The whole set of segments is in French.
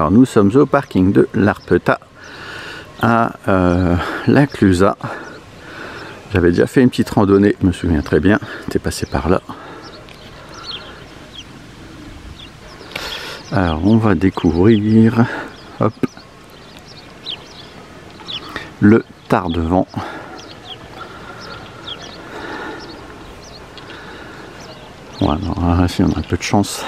Alors nous sommes au parking de l'Arpeta à euh, la Clusa. J'avais déjà fait une petite randonnée, je me souviens très bien, t'es passé par là. Alors on va découvrir hop, le Tardevant. Voilà, si on a un peu de chance.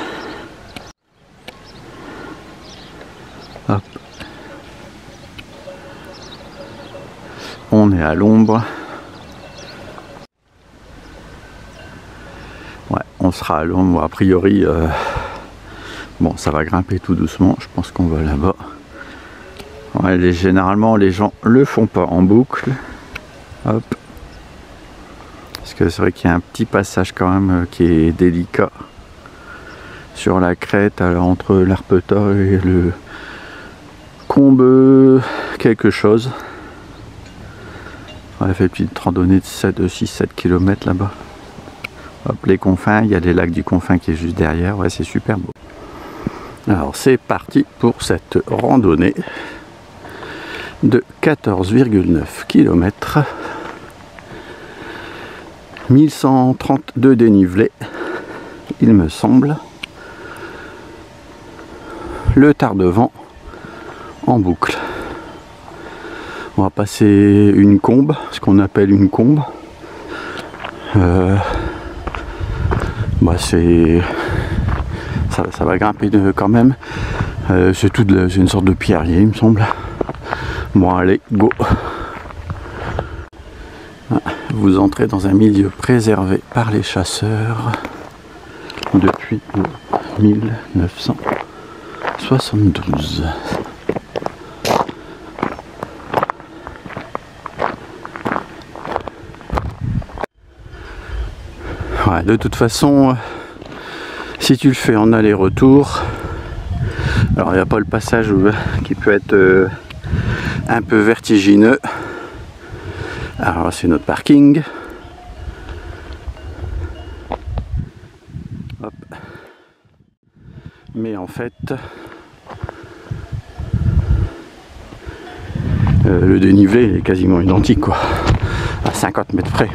On est à l'ombre. Ouais, on sera à l'ombre. A priori, euh, bon, ça va grimper tout doucement. Je pense qu'on va là-bas. Ouais, généralement, les gens le font pas en boucle. Hop. Parce que c'est vrai qu'il y a un petit passage quand même euh, qui est délicat sur la crête alors entre l'Arpeta et le Combe quelque chose. On a fait une petite randonnée de 7, 6, 7 km là-bas. Hop, les confins, il y a les lacs du confin qui est juste derrière, ouais c'est super beau. Alors c'est parti pour cette randonnée de 14,9 km. 1132 dénivelé, il me semble. Le Tardevant en boucle. On va passer une combe, ce qu'on appelle une combe. Euh, bah c'est ça, va grimper quand même. Euh, c'est tout une sorte de pierrier, il me semble. Bon, allez, go. Vous entrez dans un milieu préservé par les chasseurs depuis 1972. De toute façon, si tu le fais en aller-retour, alors il n'y a pas le passage qui peut être euh, un peu vertigineux. Alors c'est notre parking. Mais en fait, euh, le dénivelé est quasiment identique quoi, à 50 mètres près.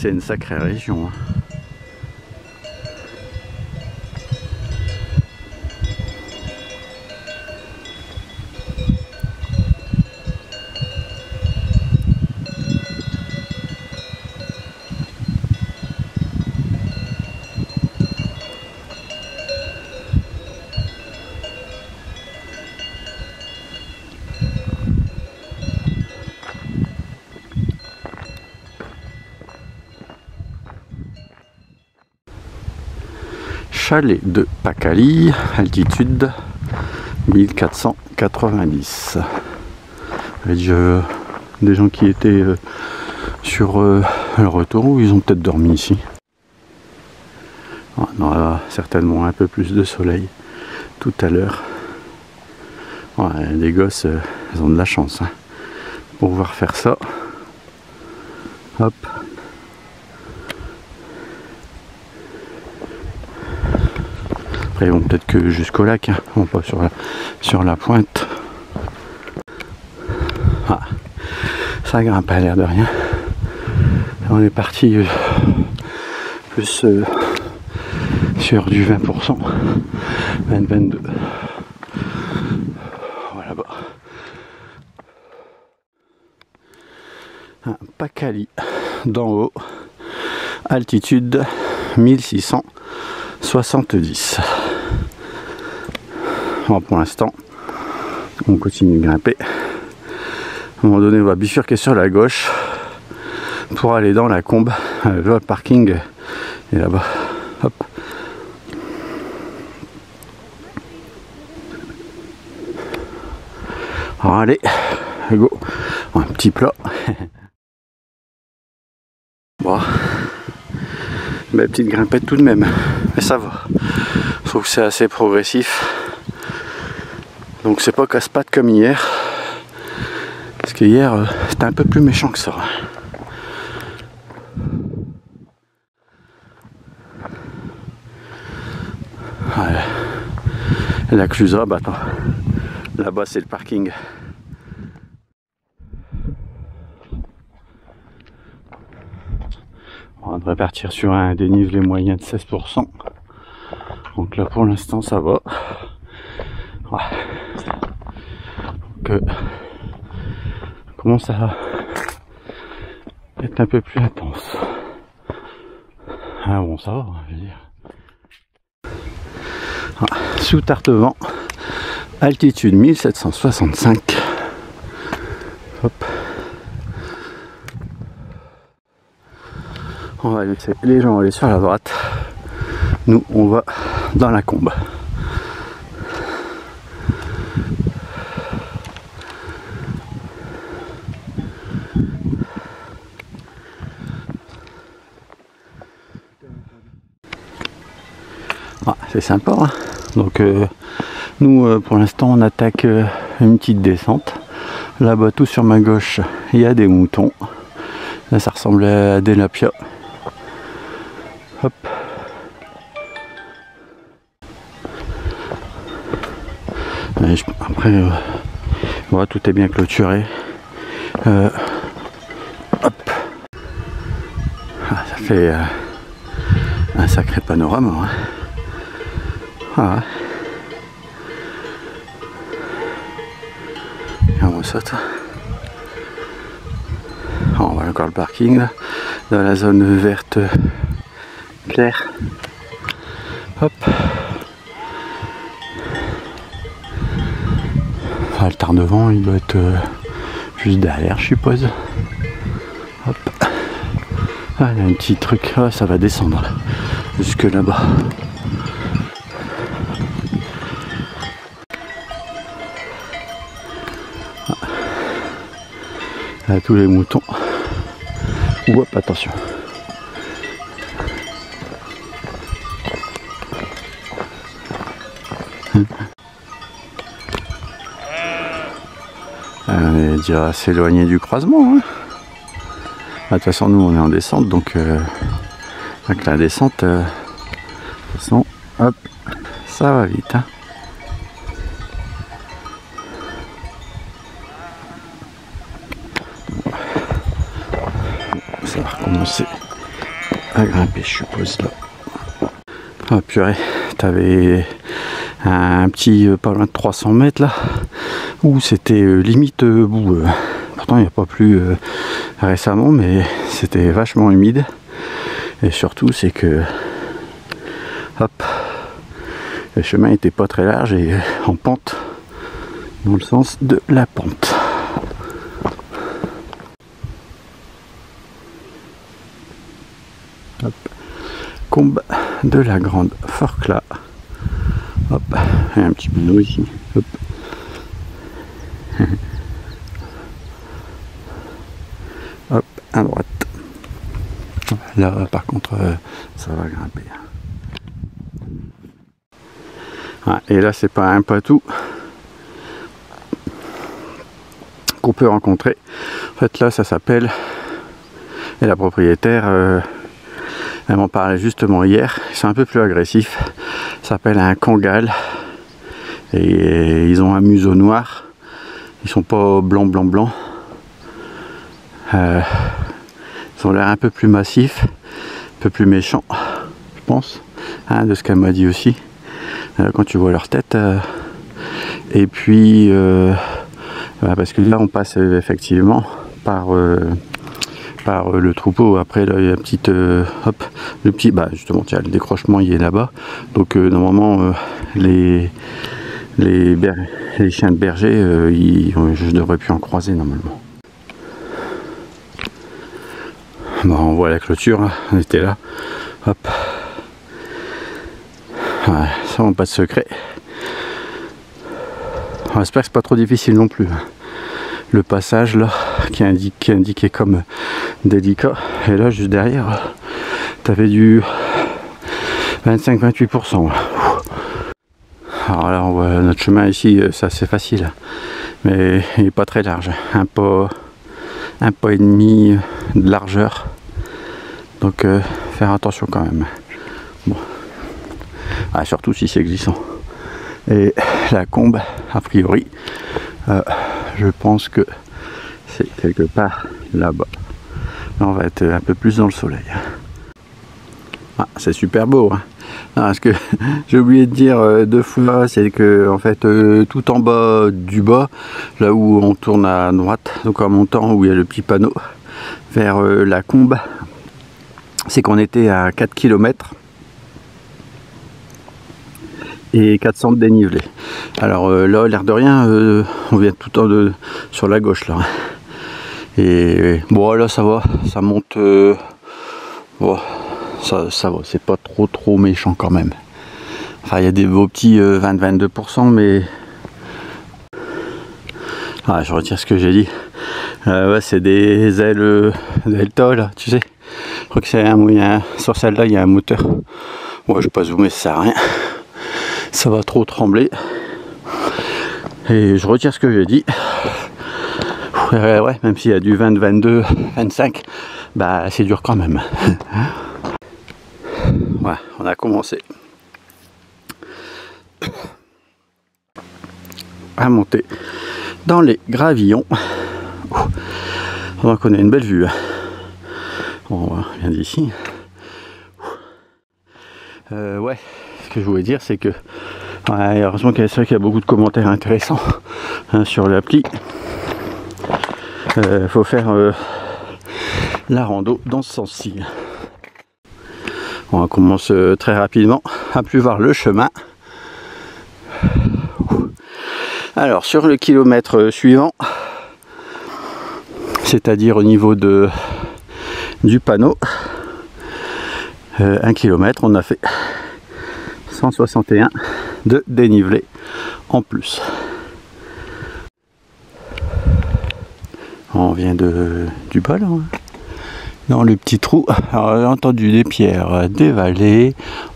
C'est une sacrée région. Hein. Chalet de Pacali, altitude 1490. Je, des gens qui étaient euh, sur euh, le retour, ils ont peut-être dormi ici? Ah, on aura certainement un peu plus de soleil tout à l'heure. les gosses, euh, ils ont de la chance hein, pour pouvoir faire ça. Hop, Après, bon, peut-être que jusqu'au lac, hein. pas sur la, sur la pointe. Ah, ça grimpe à l'air de rien. On est parti euh, plus euh, sur du 20%, 20-22. Voilà bas. Un Pacali d'en haut, altitude 1670 pour l'instant, on continue de grimper. À un moment donné, on va bifurquer sur la gauche pour aller dans la combe. Euh, le parking est là-bas. Hop. allez, go. Un petit plat. bon. Ma petite grimpette tout de même. Mais ça va. Je trouve que c'est assez progressif. Donc c'est pas casse-pattes comme hier. Parce que hier, euh, c'était un peu plus méchant que ça. La Clusa, bah attends. Là-bas, c'est le parking. On devrait partir sur un dénivelé moyen de 16%. Donc là, pour l'instant, ça va. Ouais. Euh, commence à être un peu plus intense. Ah bon, ça va, je veux dire. Ah, sous Tartevent, altitude 1765. Hop. On va laisser les gens aller sur la droite. Nous, on va dans la combe. Ah, c'est sympa. Hein. Donc euh, nous euh, pour l'instant on attaque euh, une petite descente. Là-bas tout sur ma gauche il y a des moutons. Là ça ressemblait à des lapias. Hop. Après voilà, tout est bien clôturé. hop. Ah, ça fait un sacré panorama. Hein. Ah. on saute. on voit encore le parking là, dans la zone verte claire. Hop. Enfin, le Tarnevent, il doit être euh, juste derrière, je suppose. Hop. Ah, il y a un petit truc, ah, ça va descendre jusque là-bas. à tous les moutons. Hop, attention. Déjà assez du croisement. Hein. De toute façon, nous on est en descente, donc euh, avec la descente, euh, de toute façon, hop, ça va vite. Hein. à grimper, je suppose, là. Ah purée, t'avais un petit euh, pas loin de 300 mètres là, où c'était euh, limite euh, boue. Pourtant, il n'y a pas plus récemment, mais c'était vachement humide. Et surtout, c'est que, hop, le chemin était pas très large et en pente, dans le sens de la pente. combe de la grande Forcla. Hop, et un petit panneau ici. Hop. Hop, à droite. Là, par contre, euh, ça va grimper. et là, c'est pas un tout qu'on peut rencontrer. En fait, là, ça s'appelle, et la propriétaire, euh, elle m'en parlait justement hier. Sont un peu plus agressifs. Ça s'appelle un kangal. Et ils ont un museau noir. Ils sont pas blanc, blanc, blanc. Euh, ils ont l'air un peu plus massifs, un peu plus méchants, je pense, hein, de ce qu'elle m'a dit aussi. Euh, quand tu vois leur tête. Euh, et puis, parce que là, on passe effectivement par euh, le troupeau. Après, là, il y a un petit, euh, hop, le petit, bah justement, tiens, le décrochement, il est là-bas. Donc, normalement, les, les, chiens de berger, je devrais plus en croiser normalement. Bon, on voit la clôture, on était là. Hop. ça, on pas de secret. On espère que c'est pas trop difficile non plus. Hein. Le passage là, qui est indiqué comme délicat. Et là, juste derrière, tu avais du 25-28%. Alors là, on voit notre chemin ici, c'est assez facile, mais il n'est pas très large. Un pas, un pas et demi de largeur. Donc, euh, faire attention quand même. Ah, surtout si c'est glissant. Et la combe, a priori, euh, je pense que c'est quelque part là-bas. Là, on va être un peu plus dans le soleil. Ah, c'est super beau. Hein. Ce que j'ai oublié de dire euh, deux fois, c'est que en fait euh, tout en bas du bas, là où on tourne à droite, donc en montant où il y a le petit panneau vers la combe, c'est qu'on était à 4 km et 400 de dénivelé. Alors euh, là, l'air de rien, euh, on vient tout temps de, sur la gauche là. Et bon, là ça va, ça monte. Euh, ça, ça va, c'est pas trop trop méchant quand même. Enfin, il y a des beaux petits 20-22%, mais. Ah, je retire ce que j'ai dit. ouais, c'est des ailes Delta là, tu sais. Je crois que c'est un moyen. Sur celle-là, il y a un moteur. Moi, je vais pas zoomer, ça sert à rien ça va trop trembler. Et je retire ce que j'ai dit. Ouais, même s'il y a du 20, 22, 25, bah c'est dur quand même. Ouais, on a commencé à monter dans les gravillons. On qu'on a une belle vue. Hein. On vient d'ici. Euh, ouais, ce que je voulais dire, c'est que heureusement qu'il y, a beaucoup de commentaires intéressants hein, sur l'appli. Euh, faut faire euh, la rando dans ce sens-ci. On commence euh, très rapidement à plus voir le chemin. Alors sur le kilomètre suivant, c'est-à-dire au niveau de, du panneau, un kilomètre, on a fait 161 de dénivelé en plus. On vient de, du là. Hein. Dans le petit trou, alors j'ai entendu des pierres, des vallées.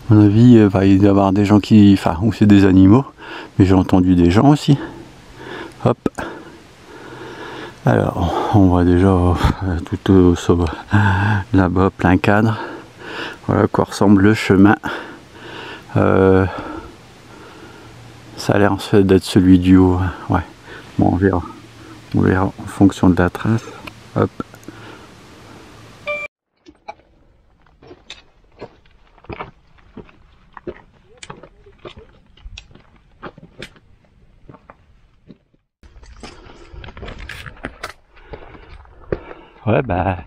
À mon avis, il va y avoir des gens qui. Enfin, ou c'est des animaux, mais j'ai entendu des gens aussi. Hop. Alors, on voit déjà euh, tout au là-bas, plein cadre. Voilà quoi ressemble le chemin. Euh, ça a l'air d'être celui du haut. Ouais. Bon, on verra. On verra en fonction de la trace. Hop. Ouais, bah,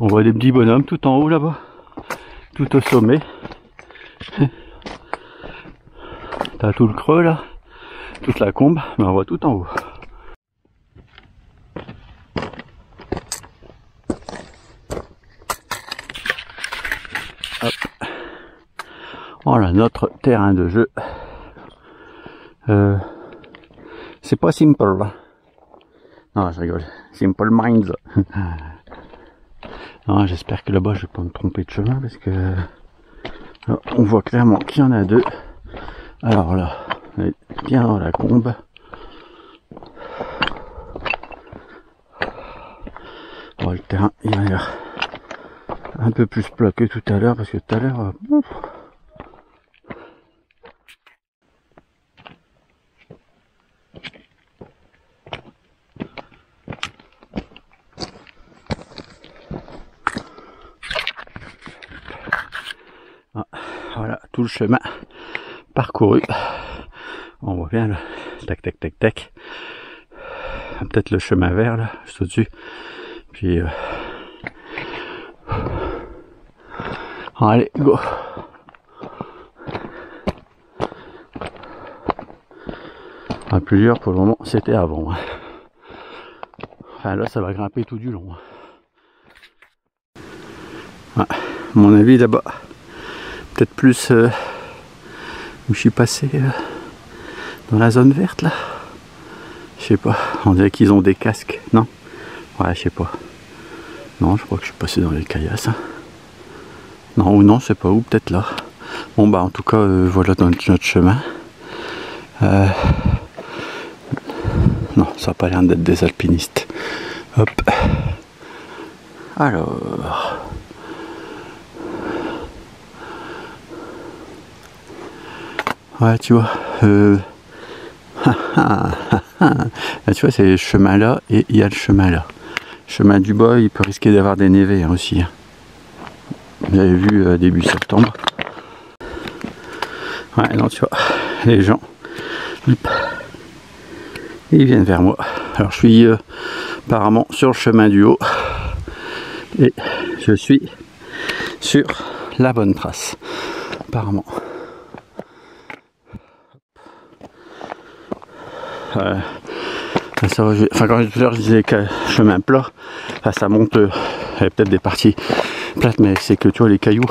on voit des petits bonhommes tout en haut là-bas, tout au sommet. T'as tout le creux là, toute la combe, mais on voit tout en haut. Voilà notre terrain de jeu. Euh, c'est pas simple. Non, je rigole. Simple Minds. j'espère que là-bas je vais pas me tromper de chemin parce que on voit clairement qu'il y en a deux. Alors là, on est bien dans la combe. Bon, le terrain, il a l'air un peu plus plat que tout à l'heure, parce que tout à l'heure, euh, ah, voilà tout le chemin parcouru. On voit bien là, tac tac tac tac. Peut-être le chemin vert là, juste au-dessus. Puis euh... allez, go. À plusieurs pour le moment, c'était avant. Hein. Enfin là, ça va grimper tout du long. Hein. mon avis là-bas, peut-être plus. Euh, où je suis passé euh, dans la zone verte là. Je sais pas, on dirait qu'ils ont des casques, non? Ouais, je sais pas. Non, je crois que je suis passé dans les caillasses. Hein. Non, ou non, c'est pas où, peut-être là. Bon bah en tout cas, euh, voilà notre, chemin. Non, ça n'a pas l'air d'être des alpinistes. Hop. Alors. Ouais, tu vois, euh, tu vois, c'est le chemin là et il y a le chemin là. chemin du bas, il peut risquer d'avoir des névés hein, aussi. Hein. Vous avez vu euh, début septembre. Ouais, non, tu vois, les gens, ils viennent vers moi. Alors, je suis euh, apparemment sur le chemin du haut et je suis sur la bonne trace, apparemment. Euh, ça enfin, quand l'heure je disais que chemin plat, ça monte, euh, peut-être des parties plates, mais c'est que tu vois les cailloux,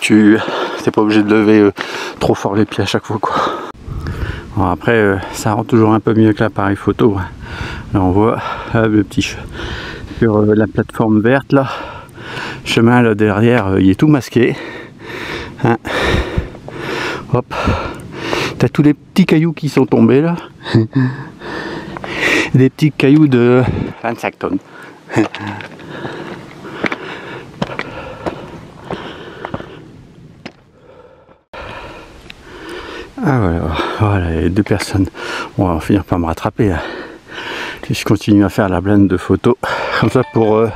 tu n'es pas obligé de lever euh, trop fort les pieds à chaque fois quoi. après ça rend toujours un peu mieux que l'appareil photo. Là on voit le petit sur la plateforme verte là, chemin là derrière, il est tout masqué. Hein. Hop, T'as tous les petits cailloux qui sont tombés là. Des petits cailloux de 25 tonnes. Ah voilà, voilà, les deux personnes. on va finir par me rattraper. Je continue à faire la blende de photos. Comme ça pour euh,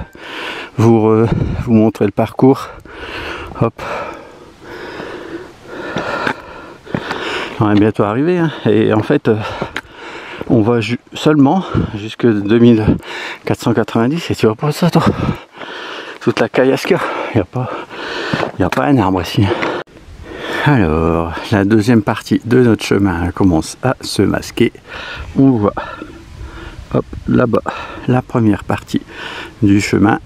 vous, euh, vous montrer le parcours. Hop, on est bientôt arrivé. Hein. Et en fait, euh, on va seulement jusque 2490 et tu vois pas ça toi. Toute la caillasse il n'y a pas il a pas un arbre ici. Alors la deuxième partie de notre chemin commence à se masquer. On voit hop là-bas la première partie du chemin.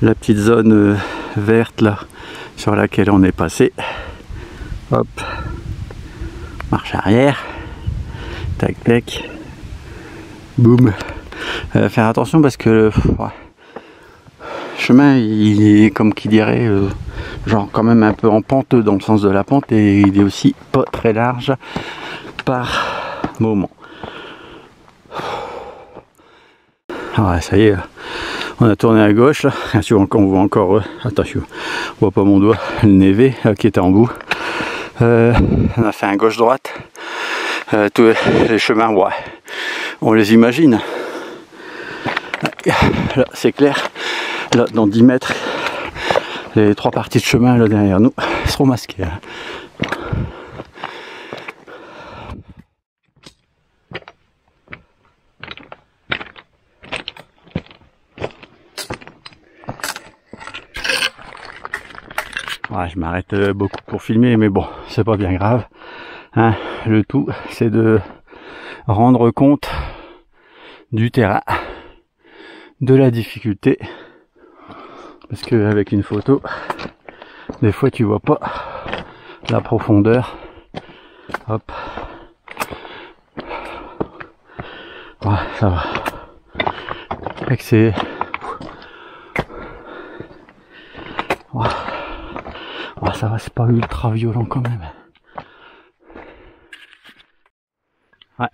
La petite zone euh, verte là sur laquelle on est passé. Hop marche arrière, tac tac, boum. Euh, faire attention parce que le chemin il est comme qui dirait euh, genre quand même un peu en pente dans le sens de la pente et il est aussi pas très large par moment. Ah ça y est, on a tourné à gauche là. Bien sûr, on voit encore, euh, attention, on voit pas mon doigt, le névé qui était en bout. Euh, on a fait un gauche-droite. Euh, tous les chemins, on les imagine. C'est clair. Là, dans 10 mètres, les trois parties de chemin là derrière nous seront masquées. Hein. je m'arrête euh, beaucoup pour filmer, mais bon, c'est pas bien grave. Hein. le tout, c'est de rendre compte du terrain, de la difficulté, parce que avec une photo, des fois tu vois pas la profondeur. Hop. ça va. C'est ça va, c'est pas ultra violent quand même. Ouais,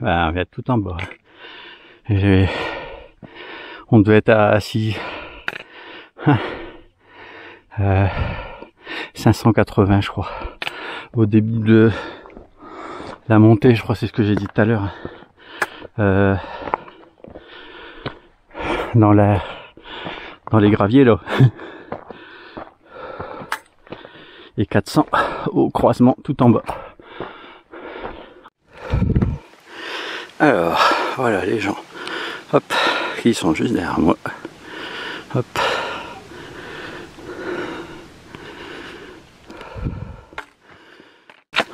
ben, on vient tout en bas. On devait être à 6... 580 je crois. Au début de la montée, je crois c'est ce que j'ai dit tout à l'heure. Euh, dans la dans les graviers là. et 400 au croisement tout en bas. Alors, voilà les gens, hop, qui sont juste derrière moi. Hop.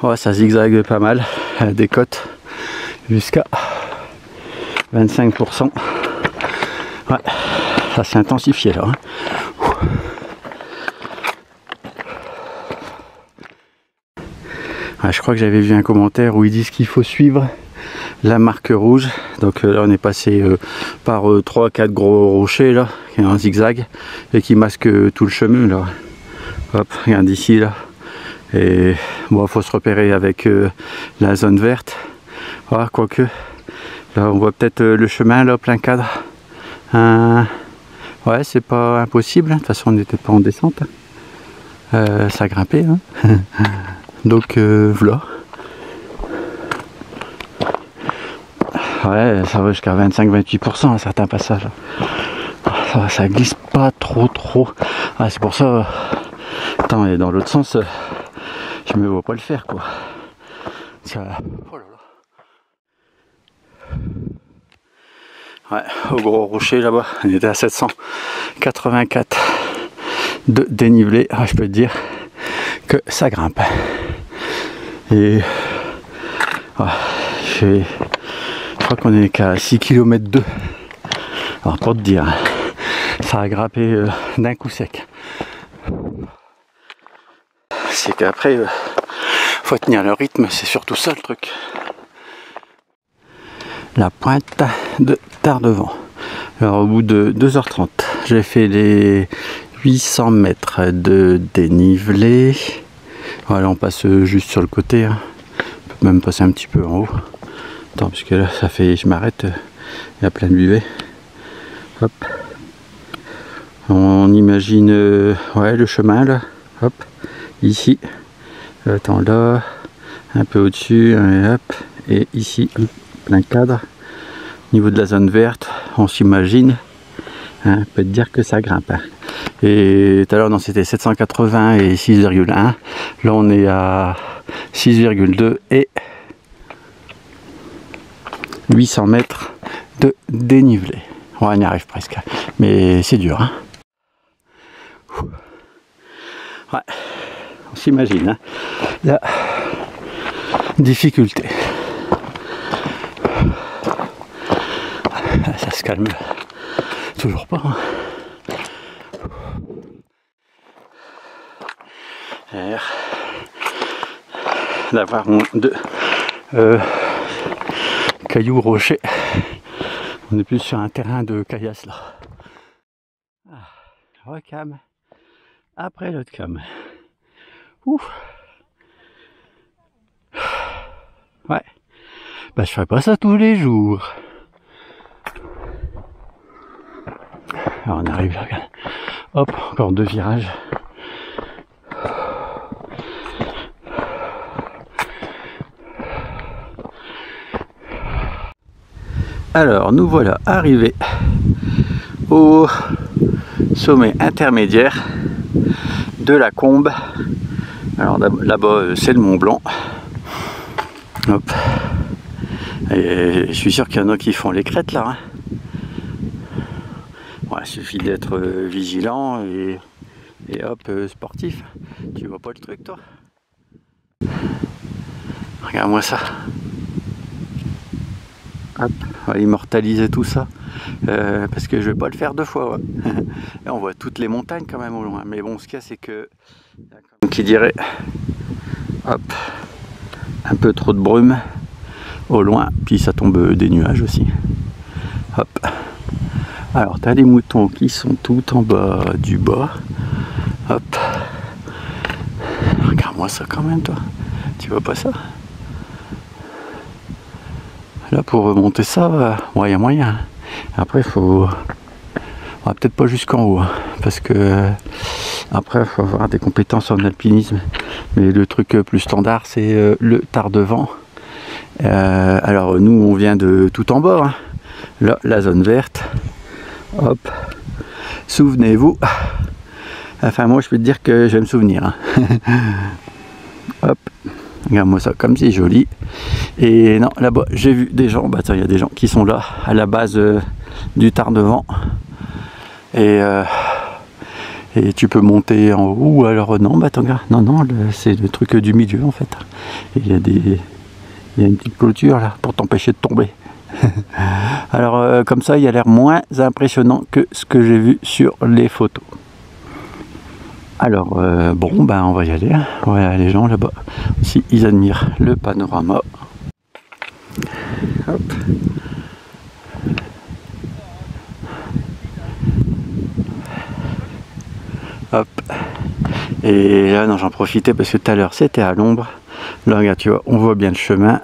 Ouais, ça zigzague pas mal, des côtes jusqu'à 25%. Ouais, ça s'est intensifié là. Hein. Ah, je crois que j'avais vu un commentaire où ils disent qu'il faut suivre la marque rouge. Donc euh, là on est passé euh, par 3-4 euh, gros rochers là, qui est un zigzag et qui masque tout le chemin là. Hop, regarde ici là. Et bon, faut se repérer avec la zone verte. Ah, quoique. Là on voit peut-être le chemin là, plein cadre. ouais, c'est pas impossible. Hein. De toute façon on n'était pas en descente. ça grimpait. Hein. Donc euh, voilà. Ouais, ça va jusqu'à 25-28% à certains passages. Ça, ça glisse pas trop trop. Ah, c'est pour ça. Attends, et dans l'autre sens, je me vois pas le faire quoi. Oh là là. Ouais, au gros rocher là-bas, on était à 784 de dénivelé. Ah, je peux te dire que ça grimpe. Et ouais, je crois qu'on est qu'à 6 km 2. Alors pour te dire, ça a grimpé euh, d'un coup sec. C'est qu'après, euh, faut tenir le rythme, c'est surtout ça le truc. La pointe de Tardevant. Alors au bout de 2h30, j'ai fait les 800 mètres de dénivelé. On passe juste sur le côté. Hein. On peut même passer un petit peu en haut. Attends, puisque là, ça fait, je m'arrête, il y a plein de buvets. Hop. On imagine euh, ouais, le chemin là. Hop. Ici. Attends, là. Un peu au-dessus. Hop. Et ici, plein cadre. Au niveau de la zone verte, on s'imagine. Hein, peut te dire que ça grimpe. Hein. Et tout à l'heure, c'était 780 et 6,1. Là, on est à 6,2 et 800 mètres de dénivelé. on y arrive presque. Mais c'est dur. Hein. ouais, on s'imagine. Hein. La difficulté. Ça se calme toujours pas. Hein. d'avoir de euh, cailloux rochers. On est plus sur un terrain de caillasse là. Ah, recam. Après l'autre cam. Ouf. Ouais. Bah je ferai pas ça tous les jours. Alors on arrive regarde. Hop, encore deux virages. Alors, nous voilà arrivés au sommet intermédiaire de la Combe. Alors là-bas, euh, c'est le Mont Blanc. Hop. Je suis sûr qu'il y en a qui font les crêtes là. Hein. Suffit d'être euh, vigilant et, hop, euh, sportif. Tu vois pas le truc toi? Regarde-moi ça on va immortaliser tout ça. Euh, parce que je vais pas le faire deux fois. on voit toutes les montagnes quand même au loin. Mais bon, ce qu'il y a, c'est que, qui dirait, hop, un peu trop de brume au loin, puis ça tombe des nuages aussi. Hop. Alors, tu as les moutons qui sont tout en bas du bas. Hop. Regarde-moi ça quand même, toi. Tu vois pas ça? Là, pour remonter ça, a moyen. Après, faut. peut-être pas jusqu'en haut, hein, parce que après, il faut avoir des compétences en alpinisme. Mais le truc plus standard, c'est euh, le tard-devant. Euh, alors, nous, on vient de tout en bas. Hein. Là, la zone verte. Hop. Souvenez-vous. Enfin, moi, je peux te dire que je vais me souvenir. Hein. Hop. Regarde-moi ça, comme c'est joli. Et non, là-bas, j'ai vu des gens, bah il y a des gens qui sont là, à la base euh, du Tard-Devant. Et, euh, et tu peux monter en haut, alors non, bah attends, non, non, c'est le truc du milieu en fait. Il y a des. Il y a une petite clôture là pour t'empêcher de tomber. alors euh, comme ça, il a l'air moins impressionnant que ce que j'ai vu sur les photos. Alors, euh, bon, ben on va y aller. Voilà, les gens là-bas aussi, ils admirent le panorama. Hop. Hop. Et là, non, j'en profitais parce que tout à l'heure, c'était à l'ombre. Là, regarde, tu vois, on voit bien le chemin.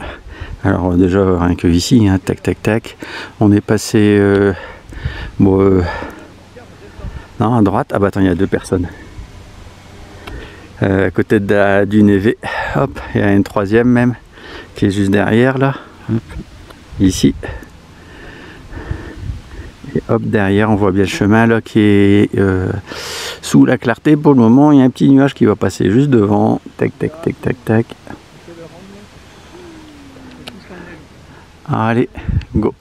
Alors, déjà, rien que ici, hein, tac, tac, tac. On est passé... Euh, bon, euh, non, à droite. Ah bah attends, il y a deux personnes. Euh, à côté du Névé. hop, il y a une troisième même qui est juste derrière là. Ici. Et hop, derrière, on voit bien le chemin là qui est euh, sous la clarté. Pour le moment, il y a un petit nuage qui va passer juste devant. Tac, tac, tac, tac, tac. Allez, go.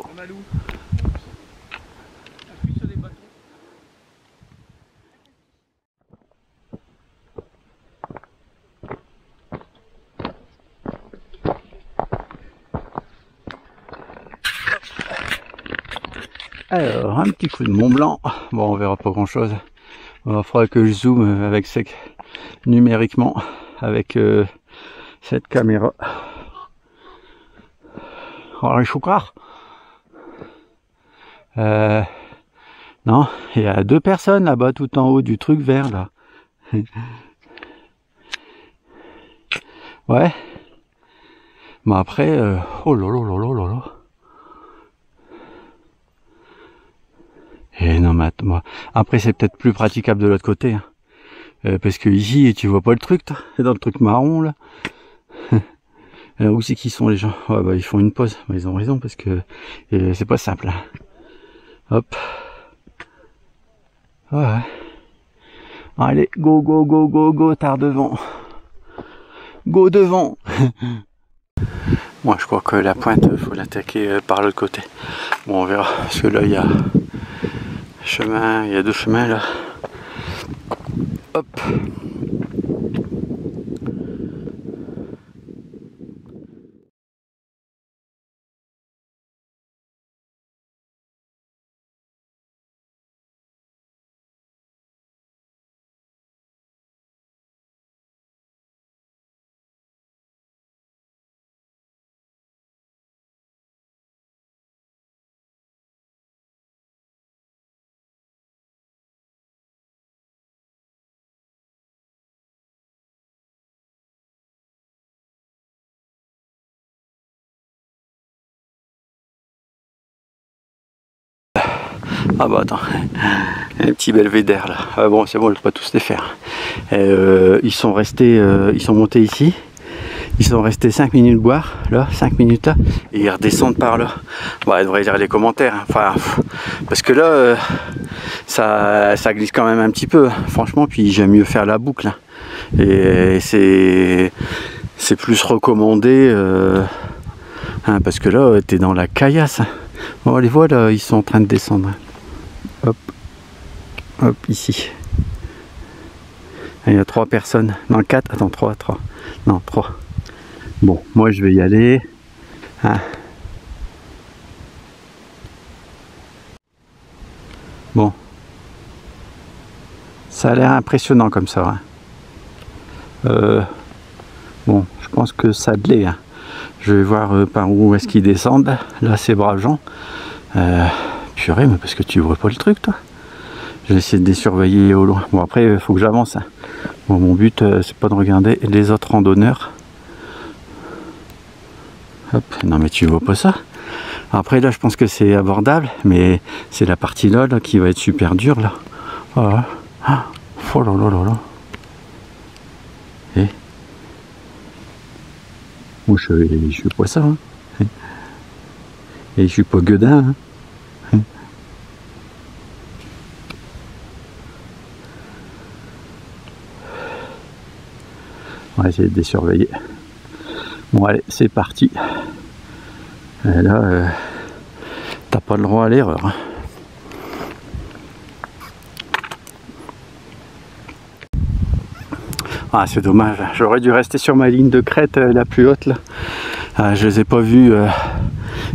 Alors, un petit coup de Mont Blanc. Bon, on verra pas grand chose. Il faudra que je zoome avec numériquement avec euh, cette caméra. Les euh, Non, il y a deux personnes là-bas tout en haut du truc vert là. ouais. Mais après, euh, oh là là là là là. Et non, mais moi. Après, c'est peut-être plus praticable de l'autre côté. Hein. Euh, parce que ici, tu vois pas le truc, c'est dans le truc marron, là. Alors, où c'est qu'ils sont, les gens? Ouais, bah, ils font une pause. Bah, ils ont raison, parce que euh, c'est pas simple. Hein. Hop. Ouais. Allez, go, go, go, go, go, tard devant. Go devant Moi, je crois que la pointe, faut l'attaquer euh, par l'autre côté. Bon, on verra. Parce que là, il y a chemin, il y a deux chemins là. Hop. Ah bah attends, un petit belvédère là. Ah bon, c'est bon, je vais pas tous les faire. Euh, ils sont restés, euh, ils sont montés ici. Ils sont restés 5 minutes boire, là, 5 minutes là, et ils redescendent par là. Bon, ils devraient lire les commentaires. Hein. Enfin, parce que là, euh, ça, ça glisse quand même un petit peu, hein. franchement. Puis j'aime mieux faire la boucle. Hein. Et c'est, c'est plus recommandé, parce que là, t'es dans la caillasse. Bon, les voilà, ils sont en train de descendre. Hop. Hop, ici. Il y a trois personnes. Non, quatre. Attends, trois, trois. Non, trois. Bon, moi je vais y aller. Ah. Bon. Ça a l'air impressionnant comme ça. Hein. Euh, bon, je pense que ça l'est. Hein. Je vais voir euh, par où est-ce qu'ils descendent. Là, c'est braves gens. Euh, purée, mais parce que tu vois pas le truc, toi. Je vais essayer de les surveiller au loin. Bon, après, il faut que j'avance. Hein. Bon, mon but, euh, c'est pas de regarder les autres randonneurs. Hop, non, mais tu vois pas ça. Après, là, je pense que c'est abordable, mais c'est la partie là, qui va être super dure, là. Ah, ah. Oh là là là là. Et moi, je, je suis pas ça. Hein. Et je suis pas gueudin. Hein. On va essayer de les surveiller. Bon allez, c'est parti. Là, euh, t'as pas le droit à l'erreur. Hein. Ah c'est dommage, j'aurais dû rester sur ma ligne de crête euh, la plus haute là. Ah, je les ai pas vus, euh,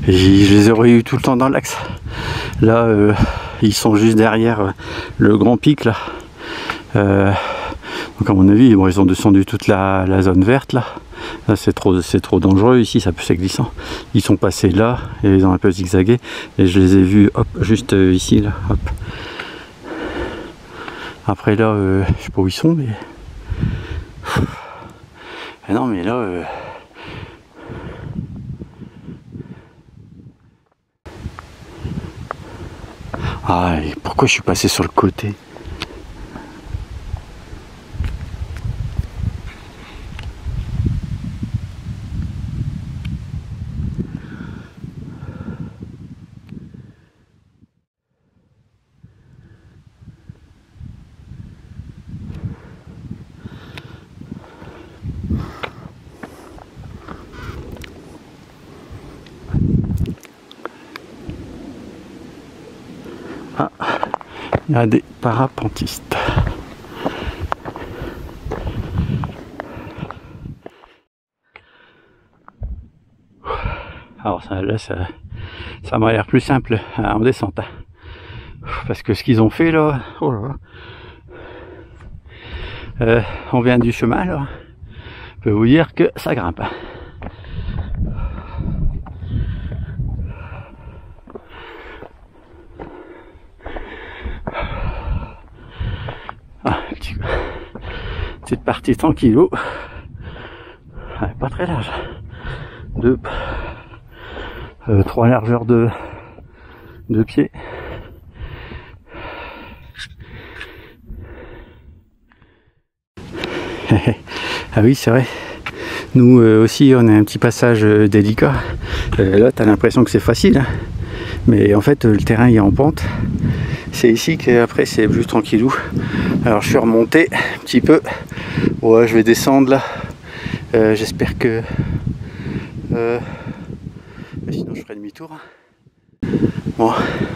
je les aurais eu tout le temps dans l'axe. Là, ils sont juste derrière le grand pic là. Donc à mon avis, ils ont descendu toute la, zone verte là. Là c'est trop, c'est trop dangereux ici, ça peut être glissant. Ils sont passés là et ils ont un peu zigzagué et je les ai vus juste euh, ici là. Après là, euh, je sais pas où ils sont mais. Ah non mais là. Euh, ah, pourquoi je suis passé sur le côté? Il y a des parapentistes. Alors ça, là, ça, ça m'a l'air plus simple hein, en descente. Hein. Parce que ce qu'ils ont fait là, oh là, euh, on vient du chemin là, je peux vous dire que ça grimpe. Ah, petite partie tranquillou. pas très large. Deux, euh, trois largeurs de, de pied. ah oui, c'est vrai. Nous euh, aussi, on a un petit passage euh, délicat. là, tu as l'impression que c'est facile. Hein. Mais en fait, le terrain est en pente. C'est ici qu'après, c'est plus tranquillou. Alors, je suis remonté un petit peu. Ouais, je vais descendre là. J'espère que... sinon, je ferai demi-tour. Bon,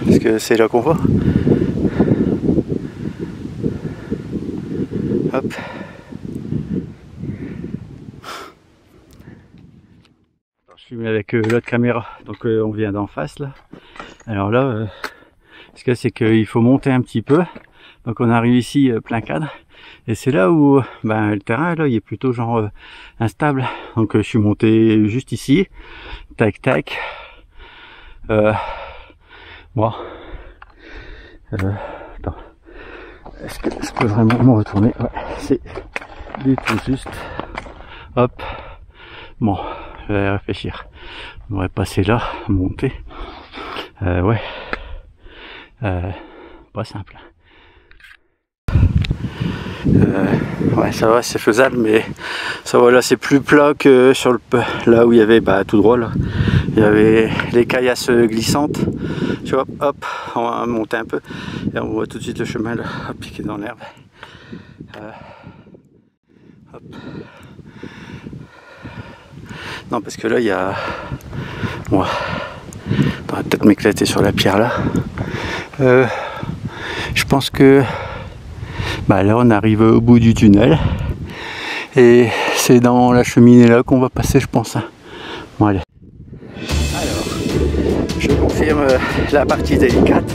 parce que c'est là qu'on va. Hop. je filme avec euh, l'autre caméra, donc euh, on vient d'en face là. Alors là, euh, ce que c'est qu'il faut monter un petit peu. Donc on arrive ici plein cadre. Et c'est là où ben, le terrain là, il est plutôt genre instable. Donc je suis monté juste ici. Tac tac. bon. attends. Est-ce que je peux vraiment me retourner Ouais, c'est du tout juste. Hop. Bon, je vais réfléchir. On aurait passé là, monter. Euh, ouais. Euh, pas simple. Euh, ouais, ça va, c'est faisable, mais ça va là, c'est plus plat que sur le là où il y avait bah, tout droit là. Il y avait les caillasses glissantes. Tu vois, hop, on va monter un peu et on voit tout de suite le chemin là, piqué dans l'herbe. Euh. Non, parce que là, il y a... On va peut-être m'éclater sur la pierre là. Euh, je pense que bah là on arrive au bout du tunnel et c'est dans la cheminée là qu'on va passer je pense. Bon allez. Alors, je confirme euh, la partie délicate.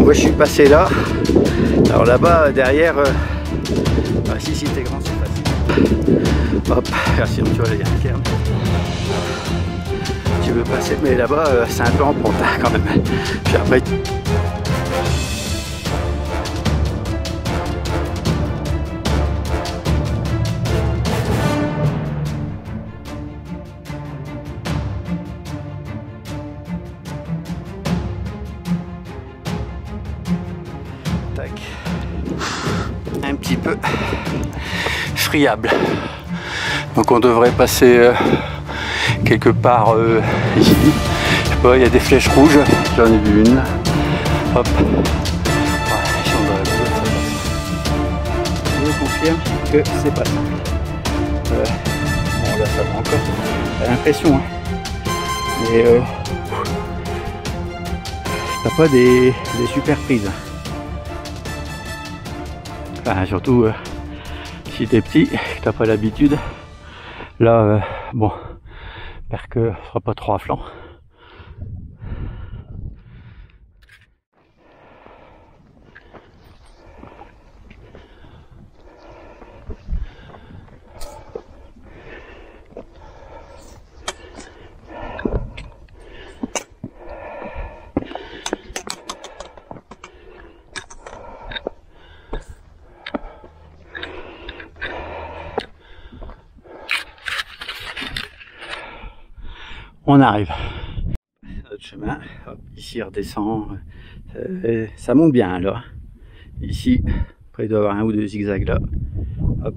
Moi je suis passé là. Alors là-bas derrière, euh... ah, si si t'es grand c'est facile. Hop, sinon tu vois un cairn tu veux passer, mais là-bas c'est un peu en pente hein, quand même. Puis après. Donc on devrait passer euh, quelque part euh, ici. Je sais pas, il y a des flèches rouges, j'en ai vu une. Hop. Je vous confirme que c'est pas simple. Euh, bon là ça va encore. J'ai l'impression. Hein. Mais euh, t'as pas des, des super prises. Enfin, surtout si t'es petit, t'as pas l'habitude. Là, euh, bon, J'espère que ce sera pas trop afflant. On arrive. Notre chemin, ici redescend, euh, ça monte bien là. Ici, après il doit y avoir un ou deux zigzags là. Hop.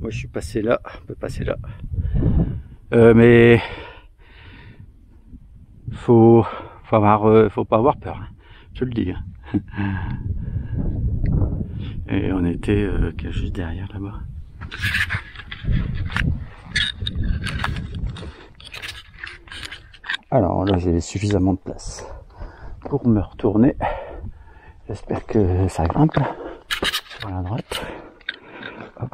Moi je suis passé là, on peut passer là. Euh, mais faut, avoir, euh, faut pas avoir peur, hein. je le dis. Hein. Et on était juste derrière là-bas. Alors là j'ai suffisamment de place pour me retourner J'espère que ça grimpe sur la droite. Hop.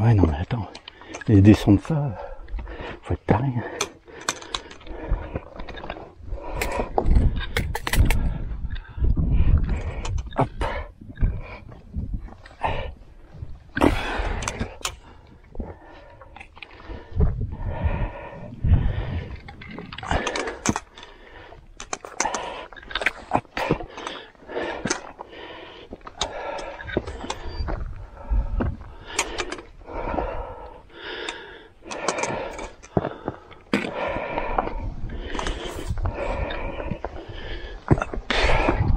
Ouais, non, mais attends. Les descendre ça, faut être taré. Hop.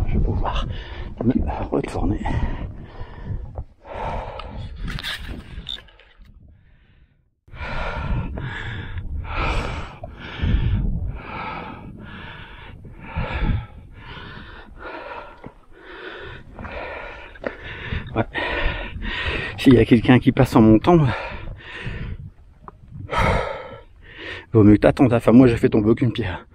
Je vais pouvoir me retourner. Ouais. S'il y a quelqu'un qui passe en montant, vaut mieux que. Enfin, moi, j'ai fait tomber aucune pierre.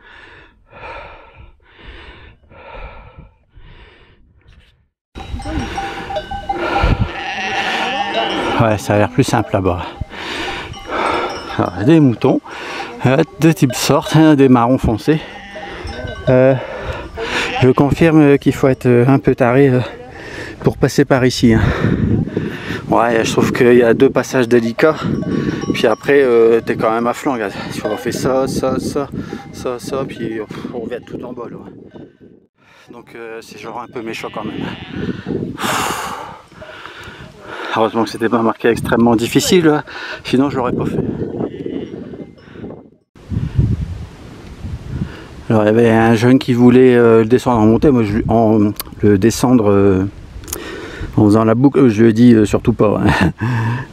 Ouais, ça a l'air plus simple là-bas. Alors, des moutons, euh, de type sortes, hein, des marrons foncés. Euh, je confirme qu'il faut être euh, un peu taré pour passer par ici. hein. Ouais, je trouve qu'il y a deux passages délicats. Puis après, euh, t'es quand même à flanc. Regarde, vois, on fait ça, ça, ça, ça, ça, puis on revient tout en bas. là. Donc euh, c'est genre un peu méchant quand même. Heureusement que c'était pas marqué extrêmement difficile, là. sinon je l'aurais pas fait. Alors il y avait un jeune qui voulait euh, le descendre en montée, moi je le descendre en faisant la boucle, je dit euh, surtout pas. hein.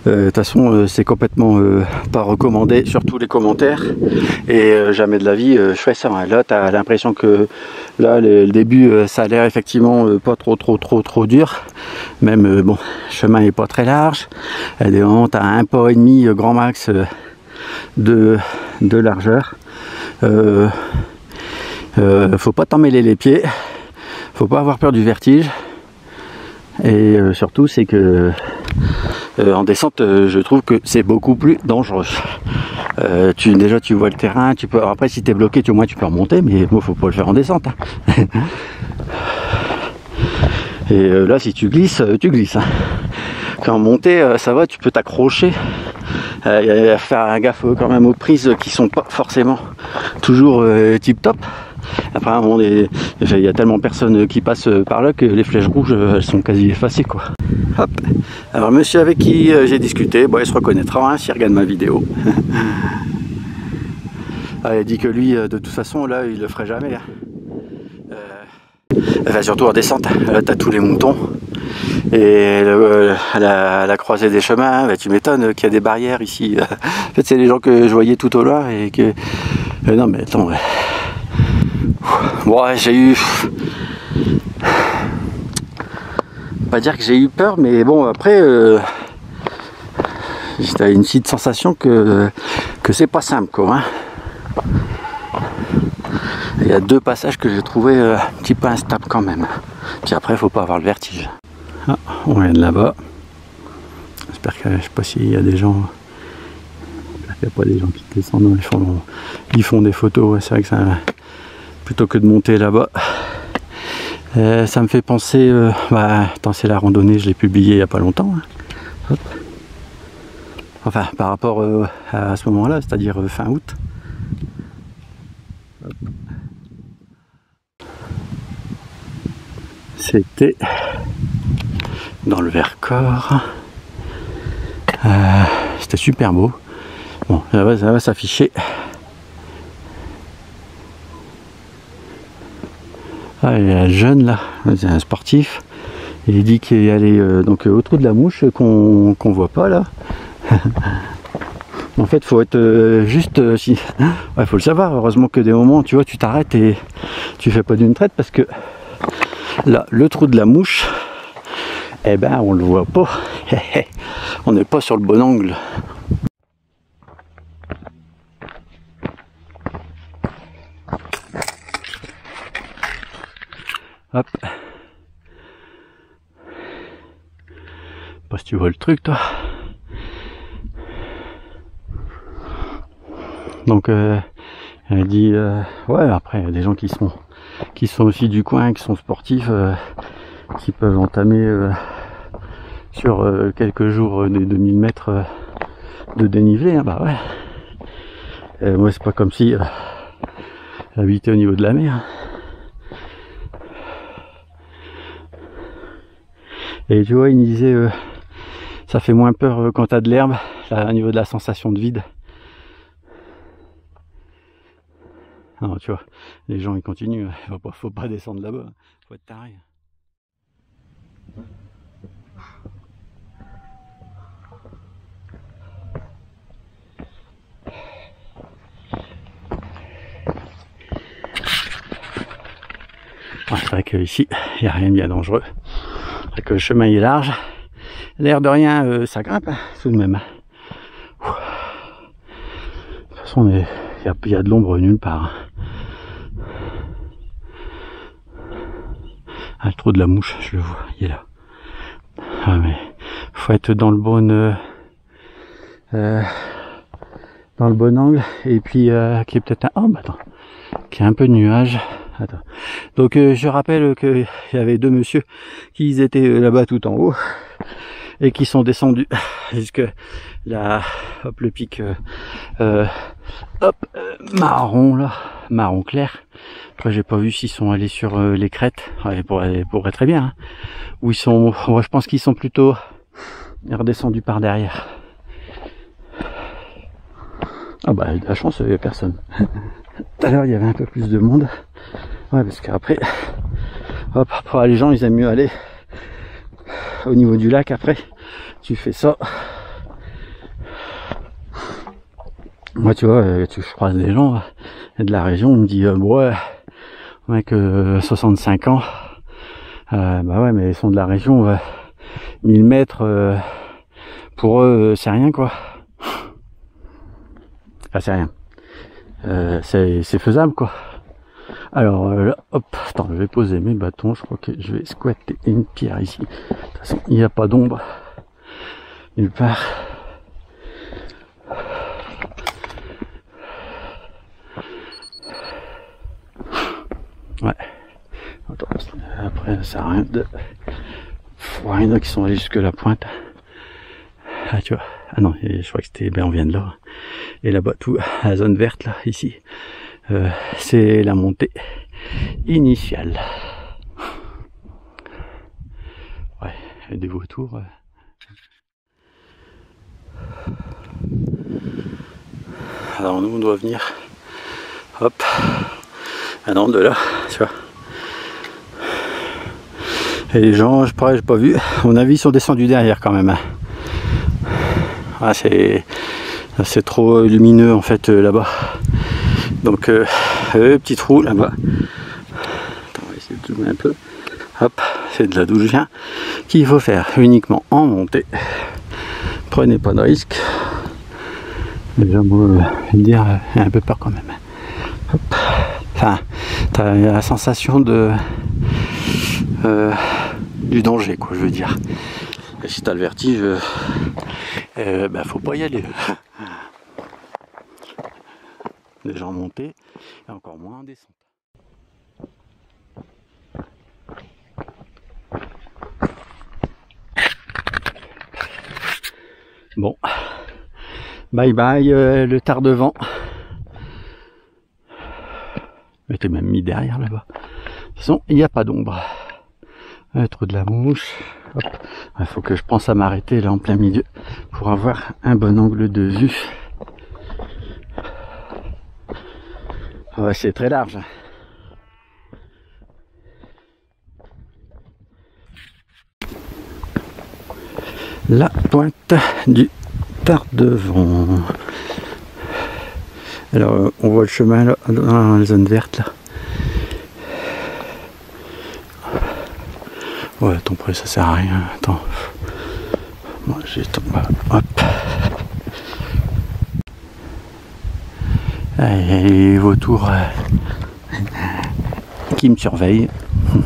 Euh, De toute façon euh, c'est complètement pas recommandé, surtout les commentaires. Et jamais de la vie je fais ça. hein. Là tu as l'impression que là le, début ça a l'air effectivement pas trop trop trop trop dur. Même bon, le chemin est pas très large. Elle est vraiment à un pas et demi grand max de, de largeur. Faut pas t'en mêler les pieds. Faut pas avoir peur du vertige. Et euh, surtout, c'est que euh, en descente, euh, je trouve que c'est beaucoup plus dangereux. Euh, tu, déjà, tu vois le terrain. Tu peux. après, si t'es bloqué, tu, au moins tu peux remonter, mais moi, faut pas le faire en descente. hein. Et euh, là, si tu glisses, euh, tu glisses. hein. Quand montée, ça va, tu peux t'accrocher. Faire gaffe euh, quand même aux prises qui sont pas forcément toujours tip top. Après, les- il y a tellement personne qui passe par là que les flèches rouges, elles sont quasi effacées, quoi. Hop. Alors, monsieur avec qui euh, j'ai discuté, bon, il se reconnaîtra hein, s'il regarde ma vidéo. Ah, il a dit que lui, euh, de toute façon, là, il le ferait jamais. hein. Euh, enfin, surtout en descente, là, t'as tous les moutons. Et le- à, la, à la croisée des chemins, bah, tu m'étonnes qu'il y a des barrières ici. En fait, c'est les gens que je voyais tout au loin et que. Euh, non, mais attends. ouais. Ouais, j'ai eu. Pas dire que j'ai eu peur, mais bon, après. Euh... J'ai une petite sensation que, que c'est pas simple, quoi. hein. Il y a deux passages que j'ai trouvé euh, un petit peu instables quand même. Puis après, faut pas avoir le vertige. Ah, on vient de là-bas. J'espère que je sais pas s'il y a des gens. J'espère n'y a pas des gens qui descendent. Ils font, ils font des photos. c'est vrai que ça. Plutôt que de monter là-bas. Euh, ça me fait penser. euh, bah, attends, c'est la randonnée, je l'ai publié il n'y a pas longtemps. hein. Enfin, par rapport euh, à ce moment-là, c'est-à-dire fin août. C'était dans le Vercors. C'était super beau. Bon, ça va s'afficher. Ah, il y a un jeune là, c'est un sportif. Il dit qu'il est allé euh, donc au trou de la mouche qu'on qu'on voit pas là. en fait, faut être euh, juste euh, faut le savoir. Heureusement que des moments, tu vois, tu t'arrêtes et tu fais pas d'une traite parce que là, le trou de la mouche, eh ben, on le voit pas. on n'est pas sur le bon angle. Hop. Pas si tu vois le truc, toi. Donc, euh, elle dit, euh, ouais, après, il y a des gens qui sont, qui sont aussi du coin, qui sont sportifs, euh, qui peuvent entamer euh, sur euh, quelques jours des 2000 mètres euh, de dénivelé. hein, bah ouais. Euh, moi, c'est pas comme si euh, j'habitais au niveau de la mer. Et tu vois, il me disait, euh, ça fait moins peur euh, quand t'as de l'herbe, au niveau de la sensation de vide. Non, tu vois, les gens ils continuent, faut pas, faut pas descendre là-bas, faut être taré. C'est vrai qu'ici, il n'y a rien de bien dangereux. C'est que le chemin est large. L'air de rien, euh, ça grimpe hein, tout de même. De toute façon, il y a, a de l'ombre nulle part. Ah, le trou de la mouche, je le vois, il est là. Ah, mais faut être dans le bon, euh, euh, dans le bon angle et puis euh, qui est peut-être un, oh, bah attends, qui est un peu de nuage. Attends. Donc euh, je rappelle qu'il y avait deux monsieur qui étaient euh, là-bas tout en haut et qui sont descendus jusque là, hop le pic, euh, euh, hop euh, marron là, marron clair. Après j'ai pas vu s'ils sont allés sur les crêtes, ouais, ils pourraient très bien. Hein. Ou ils sont, moi je pense qu'ils sont plutôt redescendus par derrière. Ah bah de la chance, il y a personne. Tout à l'heure il y avait un peu plus de monde. Ouais parce qu'après, hop, pour les gens ils aiment mieux aller au niveau du lac après. Tu fais ça. Moi tu vois, euh, tu, je croise des gens euh, de la région, ils me disent euh, ouais, mec euh, 65 ans. Euh, bah ouais mais ils sont de la région, euh, 1000 mètres pour eux c'est rien quoi. Enfin c'est rien. Euh, c'est faisable quoi. Alors euh, là, hop, attends, je vais poser mes bâtons, je crois que je vais squatter une pierre ici. De toute façon, il n'y a pas d'ombre nulle part. Ouais. Attends, après, ça rien de... Faut rien qui sont allés jusque la pointe. Ah, tu vois. Ah non, je crois que c'était, ben on vient de là. Et là-bas, tout, la zone verte, là, ici, euh, c'est la montée initiale. Ouais, des vautours. Alors nous, on doit venir, hop, ah non, de là, tu vois. Et les gens, je pareil, j'ai pas vu. Mon avis, ils sont descendus derrière quand même. Ah, c'est trop lumineux en fait euh, là-bas. Donc euh, euh, petit trou là-bas. On va essayer de zoomer un peu. Hop, c'est de là d'où je viens. Qu'il faut faire uniquement en montée. Prenez pas de risque. Déjà moi, je vais dire, j'ai un peu peur quand même. Hop. Enfin, t'as la sensation de du danger, quoi, je veux dire. Et si t'as le vertige, euh, euh, bah, faut pas y aller. Déjà en montée et encore moins en descente. Bon, bye bye euh, le tard devant. Mais t'es même mis derrière là-bas. De toute façon, il n'y a pas d'ombre. Un trou de la mouche. Il faut que je pense à m'arrêter là en plein milieu pour avoir un bon angle de vue. Ouais, c'est très large. La pointe du Tardevant. Alors, on voit le chemin là, dans la zone verte là. Ouais, ton prêt, ça sert à rien. Attends. Moi, j'ai ton. Hop. A les vautours euh, qui me surveillent.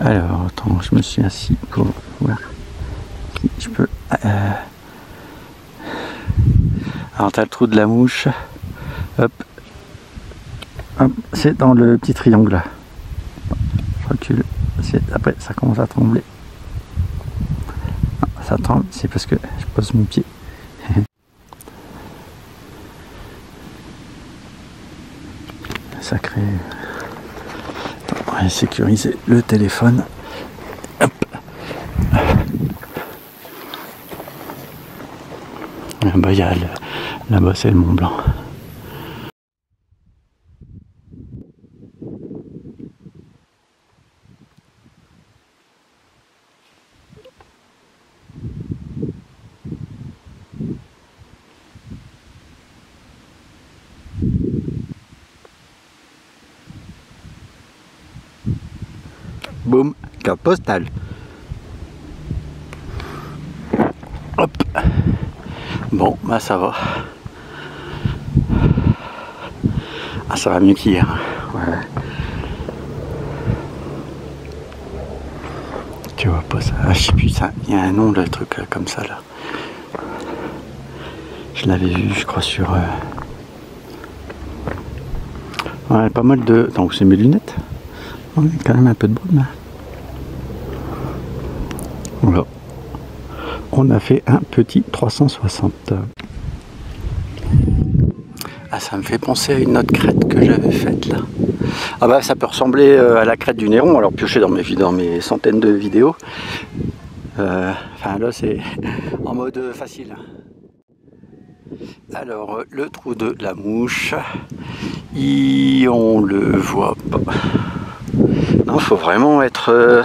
Alors, attends, je me suis assis pour voir si je peux. Euh... Alors, t'as le trou de la mouche. Hop. C'est dans le petit triangle là. Je recule. Après, ça commence à trembler. Non, ça tremble, c'est parce que je pose mon pied. Sacré. On va sécuriser le téléphone. Là-bas, il y a le, là-bas, c'est le Mont Blanc. Boum, carte postale. Hop. Bon, bah ça va. Ah, ça va mieux qu'hier. Ouais. Tu vois pas ça ah, Je sais plus, ça. Il y a un nom, le truc là, comme ça là. Je l'avais vu, je crois, sur. Euh... Ouais, pas mal de. Attends, c'est mes lunettes quand même un peu de brume là. Voilà. On a fait un petit 360. Ah, ça me fait penser à une autre crête que j'avais faite là. Ah bah ça peut ressembler euh, à la crête du Néron, alors piocher dans mes, centaines de vidéos. Euh, enfin là c'est en mode facile. Alors le trou de la mouche, y, on le voit pas. Non, faut vraiment être euh,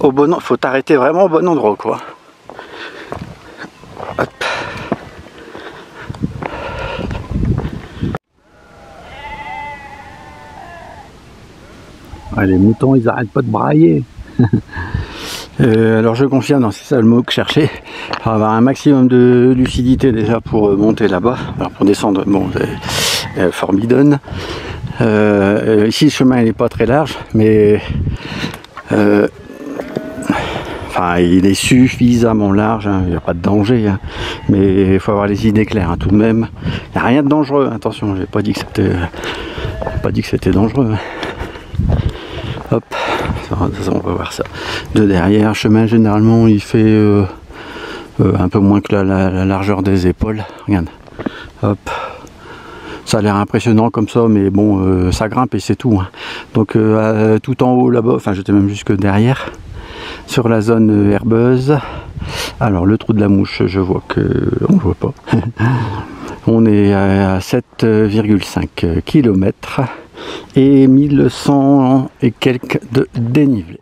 au bon faut t'arrêter vraiment au bon endroit quoi. Hop. Ah, les moutons ils arrêtent pas de brailler. Euh, alors je confirme, c'est ça le mot que je cherchais. Faut avoir un maximum de lucidité déjà pour euh, monter là-bas. Alors pour descendre, bon, c'est Forbidden. Euh, ici le chemin n'est pas très large, mais euh, enfin il est suffisamment large, hein, il n'y a pas de danger, hein, mais il faut avoir les idées claires hein, tout de même. Il n'y a rien de dangereux, attention, j'ai pas dit que c'était pas dit que c'était dangereux. Hop, on va voir ça. De derrière, chemin généralement il fait euh, euh, un peu moins que la, la, la, largeur des épaules. Regarde. Hop. Ça a l'air impressionnant comme ça, mais bon, euh, ça grimpe et c'est tout. Donc tout en haut là-bas, enfin j'étais même jusque derrière, sur la zone herbeuse. Alors le trou de la mouche, je vois que on voit pas. on est à 7,5 km et 1100 et quelques de dénivelé.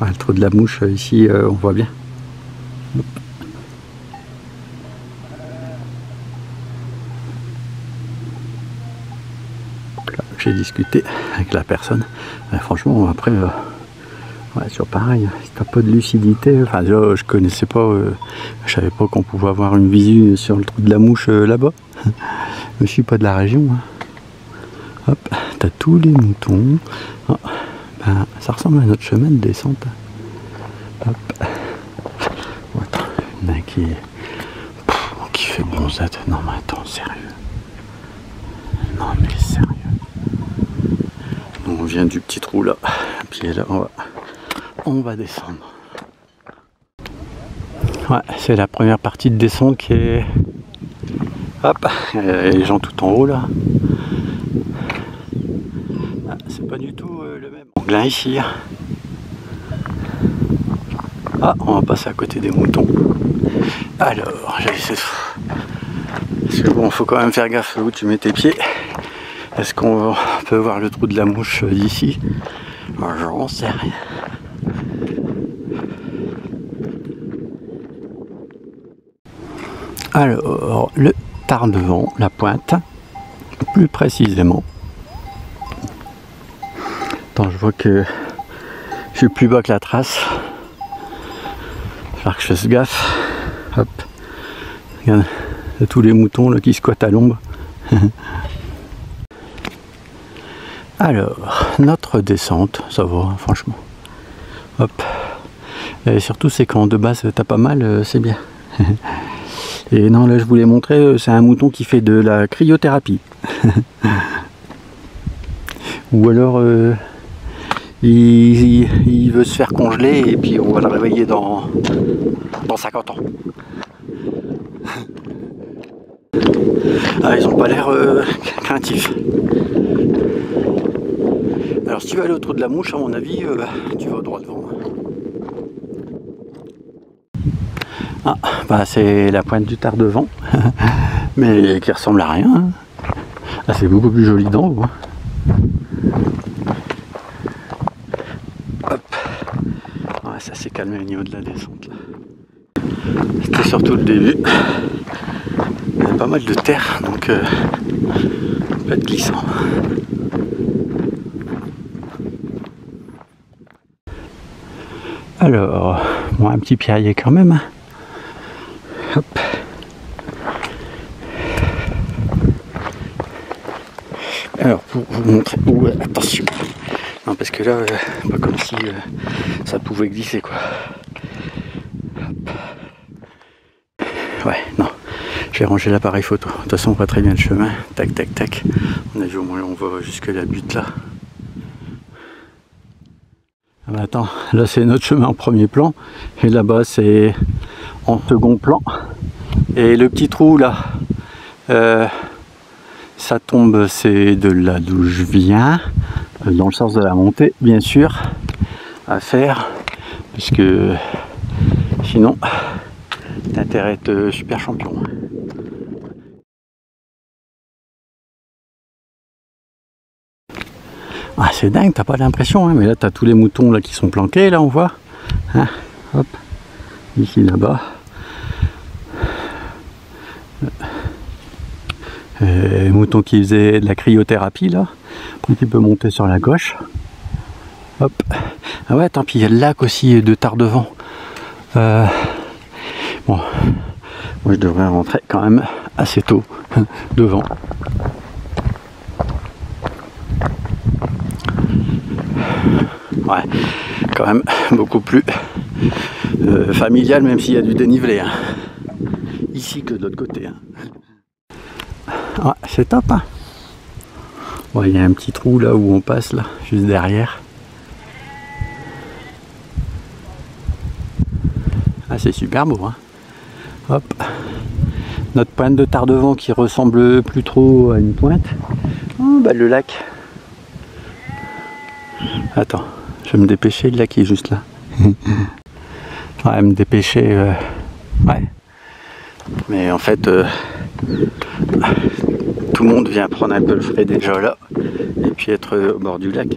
Ah, le trou de la mouche ici, euh, on voit bien. J'ai discuté avec la personne. Et franchement, après, euh, ouais, toujours pareil. Si t'as pas de lucidité, enfin, je, je connaissais pas, euh, je savais pas qu'on pouvait avoir une visu sur le trou de la mouche euh, là-bas. je suis pas de la région. Hein. Hop, t'as tous les moutons. Oh, ben, ça ressemble à notre chemin de descente. Hop. Attends, qui, qui fait bronzette. Non mais attends, sérieux. Non mais sérieux. On vient du petit trou là. Puis là, on va, on va descendre. Ouais, c'est la première partie de descente qui est. Hop, les gens tout en haut là. Ah, c'est pas du tout euh, le même angle ici. Ah, on va passer à côté des moutons. Alors, j'ai essayé Parce que bon, faut quand même faire gaffe où tu mets tes pieds. Est-ce qu'on peut voir le trou de la mouche d'ici? J'en sais rien. Alors, le Tardevant, la pointe, plus précisément. Attends, je vois que je suis plus bas que la trace. Il que je fasse gaffe. Hop. Regarde, tous les moutons qui squattent à l'ombre. Alors, notre descente, ça va, hein, franchement. Hop. Et surtout, c'est quand de base t'as pas mal, euh, c'est bien. Et non, là, je voulais montrer, euh, c'est un mouton qui fait de la cryothérapie. Ou alors, euh, il, veut se faire congeler et puis on va le réveiller dans, dans 50 ans. Ah, ils ont pas l'air euh, craintifs. Alors si tu veux aller autour de la mouche, à mon avis, euh, tu vas au droit devant. Ah, bah c'est la pointe du tard devant, mais qui ressemble à rien. Hein. Ah, c'est beaucoup plus joli d'en haut. Hein. ça s'est calmé au niveau de la descente. C'était surtout le début. Il y avait pas mal de terre, donc euh, pas de glissant. Alors, bon, un petit pierrier quand même. Hein. Hop. Alors, pour vous montrer. où attention Non, parce que là, euh, pas comme si euh, ça pouvait glisser, quoi. Ouais, non. J'ai rangé l'appareil photo. De toute façon, on voit très bien le chemin. Tac, tac, tac. On a vu au moins, on voit jusque la butte là. Attends, là c'est notre chemin en premier plan. Et là-bas c'est en second plan. Et le petit trou là, euh, ça tombe, c'est de là d'où je viens, euh, dans le sens de la montée, bien sûr, à faire, puisque sinon, t'intérêt être super champion. Ah, c'est dingue, t'as pas l'impression, hein, mais là, t'as tous les moutons là qui sont planqués, là, on voit. Hein, hop, ici, là-bas. Euh, mouton qui faisait de la cryothérapie là. Après tu peux monter sur la gauche. Hop. Ah ouais, tant pis, il y a le lac aussi de Tardevant. Euh, bon, moi je devrais rentrer quand même assez tôt devant. Ouais, quand même beaucoup plus euh, familial, même s'il y a du dénivelé. Hein. Ici que de l'autre côté. Hein. C'est top. Hein il y a un petit trou là où on passe, là, juste derrière. Ah, c'est super beau. Hein Hop. Notre pointe de Tardevant qui ressemble plus trop à une pointe. Oh, bah, le lac. Attends, je vais me dépêcher, le lac est juste là. ouais, me dépêcher. Euh, ouais. Mais en fait, euh, tout le monde vient prendre un peu le frais déjà là et puis être au bord du lac.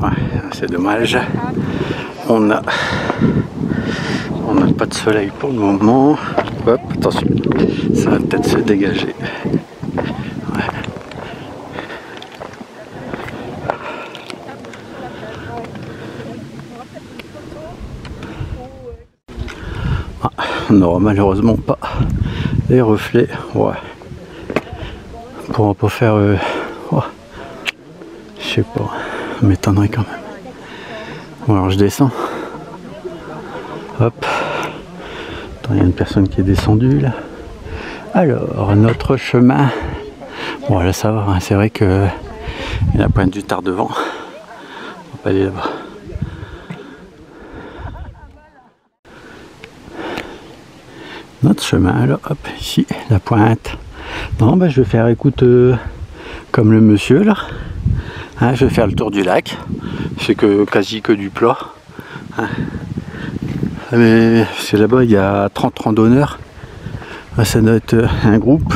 Ouais, c'est dommage. On a on n'a pas de soleil pour le moment. Hop, attention, ça va peut-être se dégager. on n'aura malheureusement pas les reflets. Ouais. Pourra pas faire. Euh, je sais pas. M'étonnerait quand même. Bon alors je descends. Hop. Il y a une personne qui est descendue là. Alors, notre chemin. Bon là ça va, hein. c'est vrai que la pointe du tard devant. On va pas aller là-bas. notre chemin là, hop, ici, la pointe. Non, ben, je vais faire écoute euh, comme le monsieur là. Hein, je vais faire le tour du lac. C'est que quasi que du plat. Hein. Mais c'est là-bas, il y a 30 randonneurs. Ah, ça doit être euh, un groupe.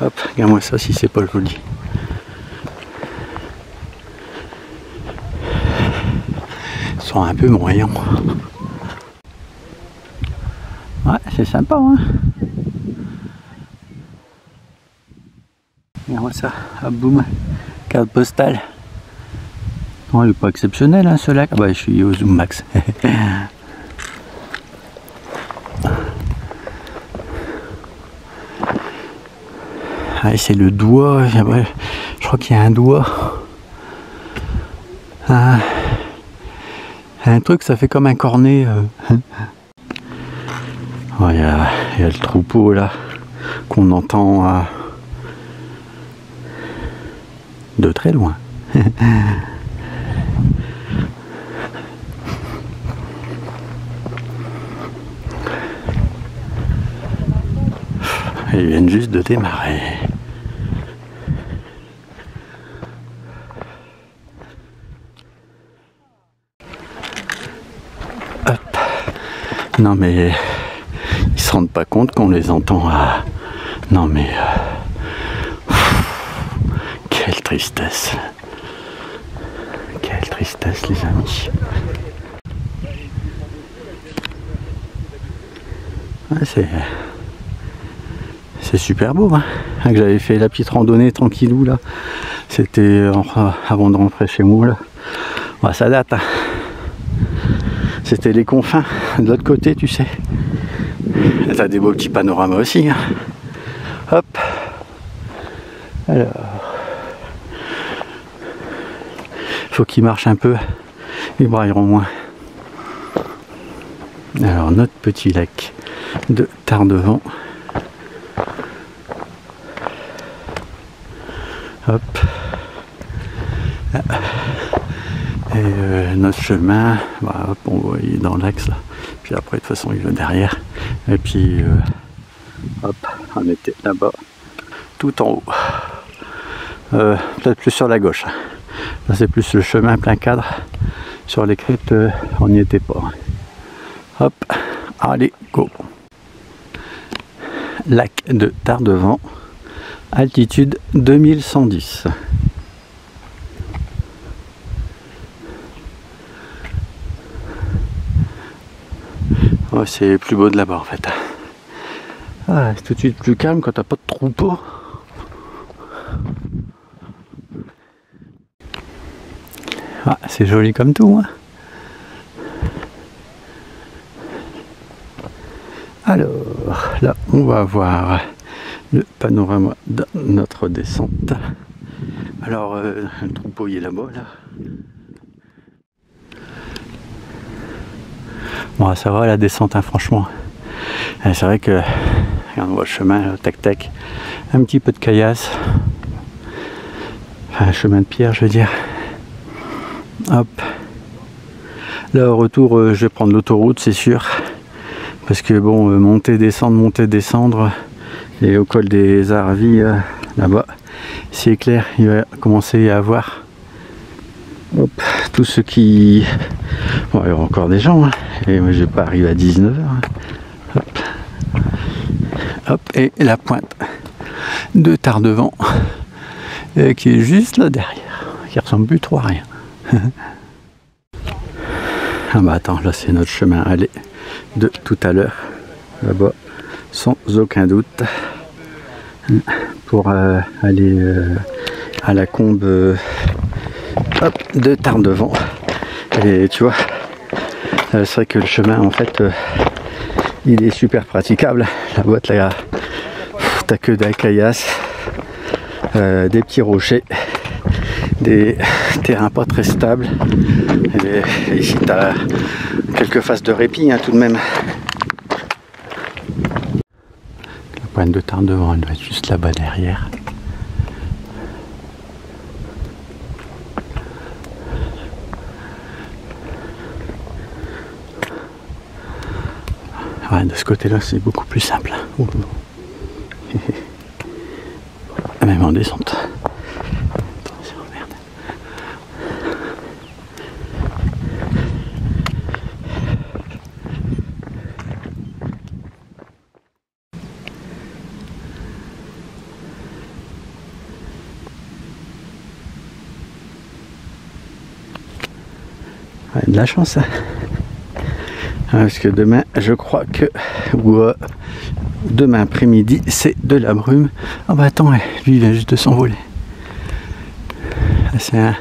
Hop, regarde-moi ça si c'est pas joli. Ils sont un peu moyens. Ouais, c'est sympa, hein. Regarde ça, ah, boum, carte postale. Oh, il n'est pas exceptionnel, hein, ce lac. Ah bah, je suis au zoom max. Ah, c'est le doigt. Je crois qu'il y a un doigt. Un, un truc, ça fait comme un cornet. Euh. Il y, a, le troupeau là qu'on entend de très loin. Ils viennent juste de démarrer. Non mais ils se rendent pas compte qu'on les entend à... Non mais... Euh, quelle tristesse. Quelle tristesse les amis. c'est c'est super beau. Hein. J'avais fait la petite randonnée tranquillou là. C'était avant de rentrer chez moi là. ça date. Hein. C'était les confins de l'autre côté, tu sais. T'as des beaux petits panoramas aussi. Hein. Hop. Alors. Faut qu'ils marchent un peu. Ils brailleront moins. Alors notre petit lac de Tardevant. Hop. Et euh, notre chemin, bah, on voit, il est dans l'axe là. Puis après, de toute façon, il va derrière. Et puis, euh, hop, on était là-bas, tout en haut. Euh, peut-être plus sur la gauche. Là, c'est plus le chemin plein cadre. Sur les cryptes, on n'y était pas. Hop, allez, go. Lac de Tardevant altitude 2110. C'est plus beau de là-bas en fait. Ah, c'est tout de suite plus calme quand t'as pas de troupeau. Ah, c'est joli comme tout. Hein. Alors, là, on va voir le panorama de notre descente. Alors, euh, le troupeau il est là-bas, là. Bon, ça va la descente, hein, franchement. Euh, c'est vrai que, on voit le chemin, tac tac, un petit peu de caillasse. Un chemin de pierre, je veux dire. Hop. Là, au retour, euh, je vais prendre l'autoroute, c'est sûr. Parce que, bon, monter, descendre, monter, descendre, et au col des Arvis, euh, là-bas, c'est clair, il va commencer à avoir Hop, tout ce qui... Bon, il y aura encore des gens, hein. et moi je vais pas arriver à 19h. Hein. Hop. et la pointe de Tardevant, euh, qui est juste là derrière, qui ressemble plus trop à rien. ah bah attends, là c'est notre chemin aller de tout à l'heure, là-bas, sans aucun doute pour euh, aller euh, à la combe de Tardevant. Et tu vois, c'est vrai que le chemin en fait il est super praticable. La boîte là, t'as que des caillasses, des petits rochers, des terrains pas très stables. Et ici t'as quelques phases de répit hein, tout de même. pointe de temps devant, elle doit être juste là-bas derrière. Ouais, de ce côté-là, c'est beaucoup plus simple. Même en descente. de la chance. Hein. Parce que demain, je crois que demain après-midi, c'est de la brume. Ah bah attends, lui il vient juste de s'envoler. C'est un,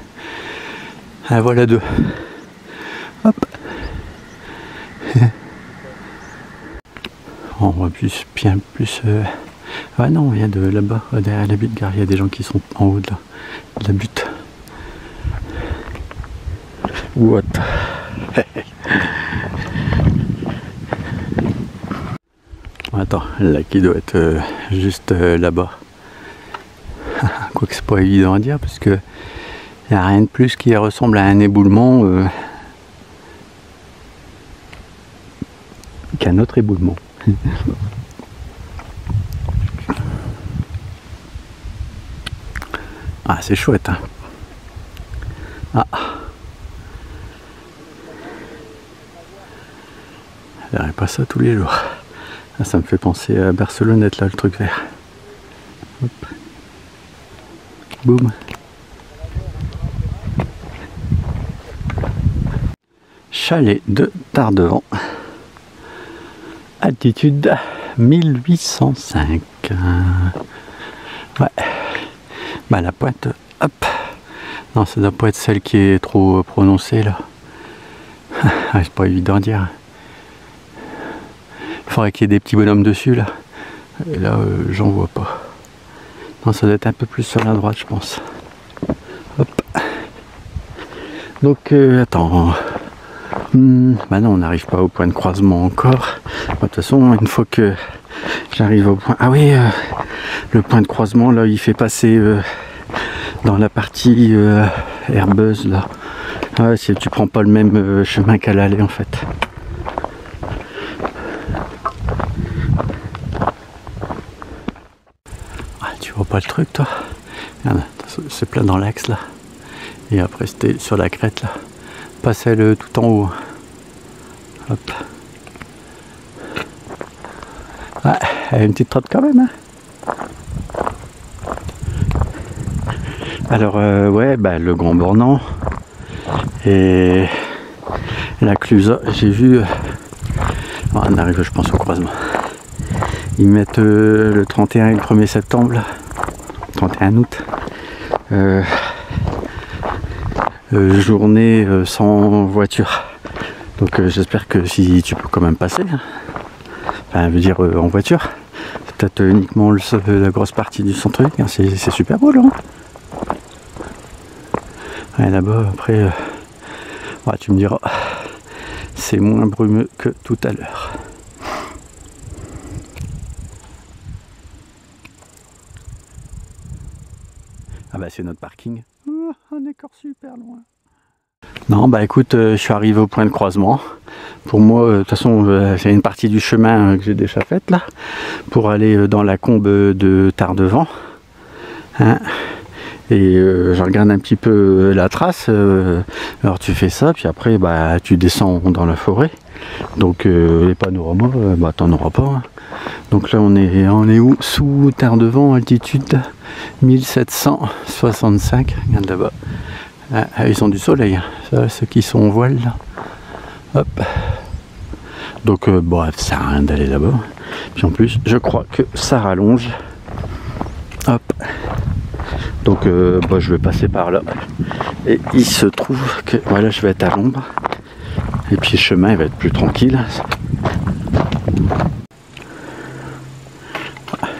un voilà deux. Hop. On voit plus, bien plus euh, Ah non, il y a de là-bas, derrière la butte il y a des gens qui sont en haut de la, de la butte. What? Attends, là qui doit être euh, juste euh, là-bas. Quoique c'est pas évident à dire parce que n'y a rien de plus qui ressemble à un éboulement euh, qu'un autre éboulement. ah c'est chouette hein. Ah Je pas ça tous les jours. Ah, ça me fait penser à Barcelonnette là, le truc vert. Boum. Chalet de Tardevant. Altitude 1805. Ouais. Bah la pointe, hop. Non, ça doit pas être celle qui est trop prononcée là. c'est pas évident à dire. Il faudrait qu'il y ait des petits bonhommes dessus là. Et là, euh, j'en vois pas. Non, ça doit être un peu plus sur la droite, je pense. Hop. Donc, euh, attends. Hmm, bah non, on n'arrive pas au point de croisement encore. De toute façon, une fois que j'arrive au point... Ah oui, euh, le point de croisement, là, il fait passer dans la partie herbeuse, là. Ah si tu prends pas le même chemin qu'à l'aller, en fait. Pas le truc toi C'est plein dans l'axe là. Et après c'était sur la crête là. Pas celle tout en haut. Hop. Ah, une petite trotte quand même. Hein. Alors euh, ouais, bah, le Grand Bornand et la Clusa, j'ai vu. Euh, on arrive je pense au croisement. Ils mettent euh, le 31 et le 1er septembre 31 août. Euh, euh, journée euh, sans voiture. Donc j'espère que si tu peux quand même passer, hein. enfin dire en voiture, peut-être uniquement le, la grosse partie du centre-ville, hein. c'est super beau là. Hein. là-bas après, tu me diras, c'est moins brumeux que tout à l'heure. Ah bah c'est notre parking. Oh, on est encore super loin. Non bah écoute, euh, je suis arrivé au point de croisement. Pour moi, euh, de toute façon, euh, c'est une partie du chemin que j'ai déjà faite là, pour aller dans la combe de Tardevant. Hein et je regarde un petit peu la trace. alors tu fais ça, puis après bah tu descends dans la forêt. Donc les panoramas, bah t'en auras pas. Hein. Donc là on est on est où? Sous Tardevant, altitude 1765, regarde là-bas. Ah, ah, ils ont du soleil, hein. ceux qui sont en voile. Donc euh, bref, ça sert rien d'aller là-bas. Puis en plus, je crois que ça rallonge. Hop. Donc euh, bah, je vais passer par là. Et il se trouve que voilà, je vais être à l'ombre. Et chemin il va être plus tranquille.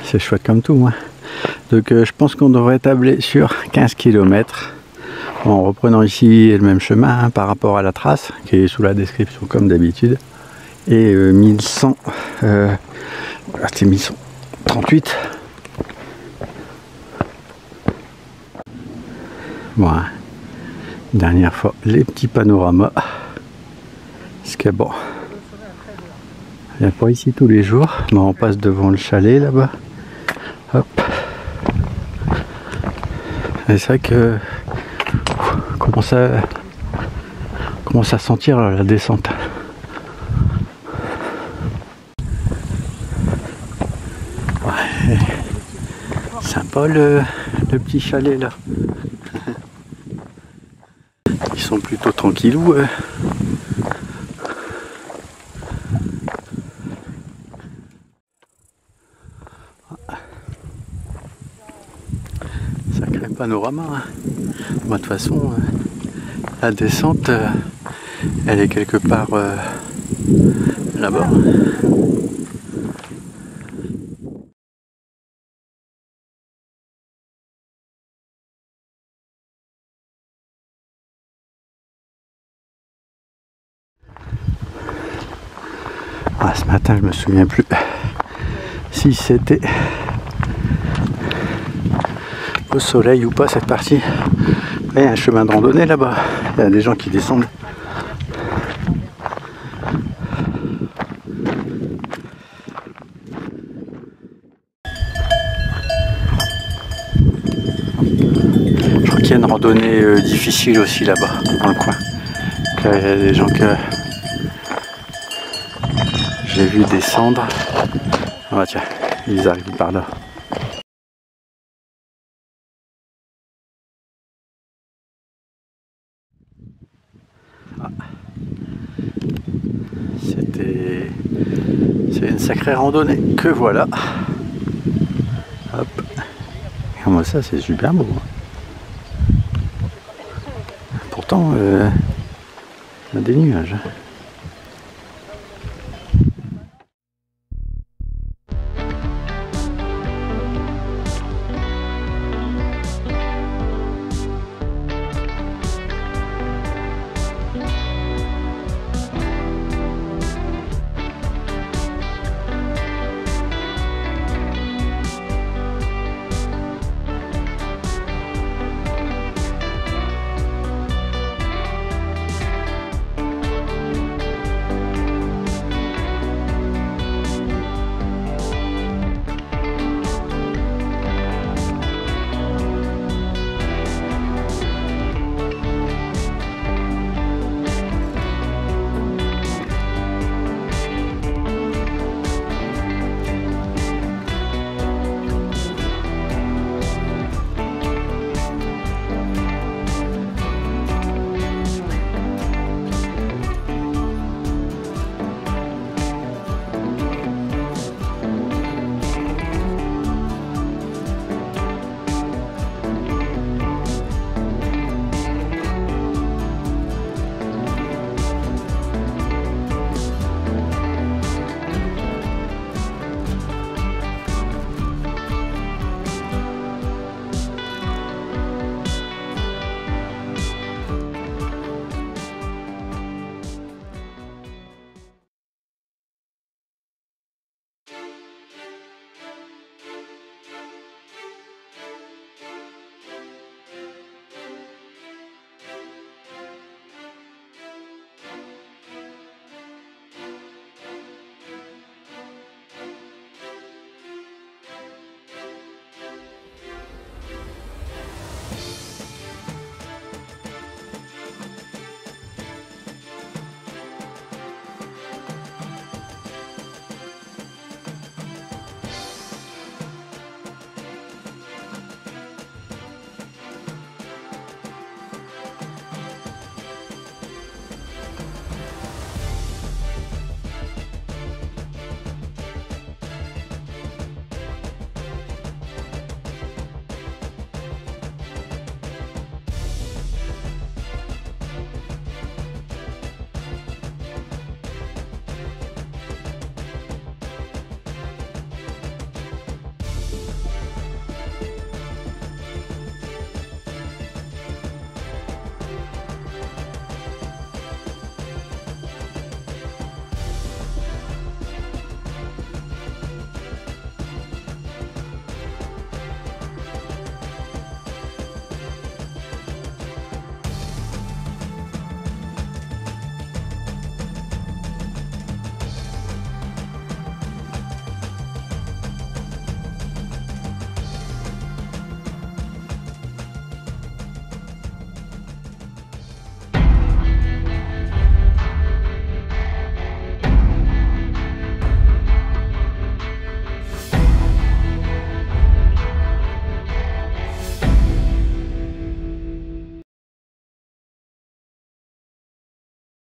C'est chouette comme tout. Hein. Donc euh, je pense qu'on devrait tabler sur 15 km en reprenant ici le même chemin hein, par rapport à la trace qui est sous la description comme d'habitude et 1100 euh, c'est 1138 voilà dernière fois les petits panoramas ce qui est bon il n'y a pas ici tous les jours mais on passe devant le chalet là-bas hop c'est vrai que commence à commence à sentir la descente. Ouais. Sympa le, le petit chalet là. Ils sont plutôt tranquillous. panorama. Hein. De toute façon, hein, la descente, euh, elle est quelque part euh, là-bas. Ah, ce matin, je me souviens plus si c'était soleil ou pas cette partie. Mais un chemin de randonnée là-bas. Il y a des gens qui descendent. Je crois qu'il y a une randonnée euh, difficile aussi là-bas, dans le coin. Il y a des gens que j'ai vu descendre. Ah bah tiens, ils arrivent par là. Ah. C'était... C'est une sacrée randonnée que voilà. Hop. Comment ça, c'est super beau. Pourtant, euh, a des nuages.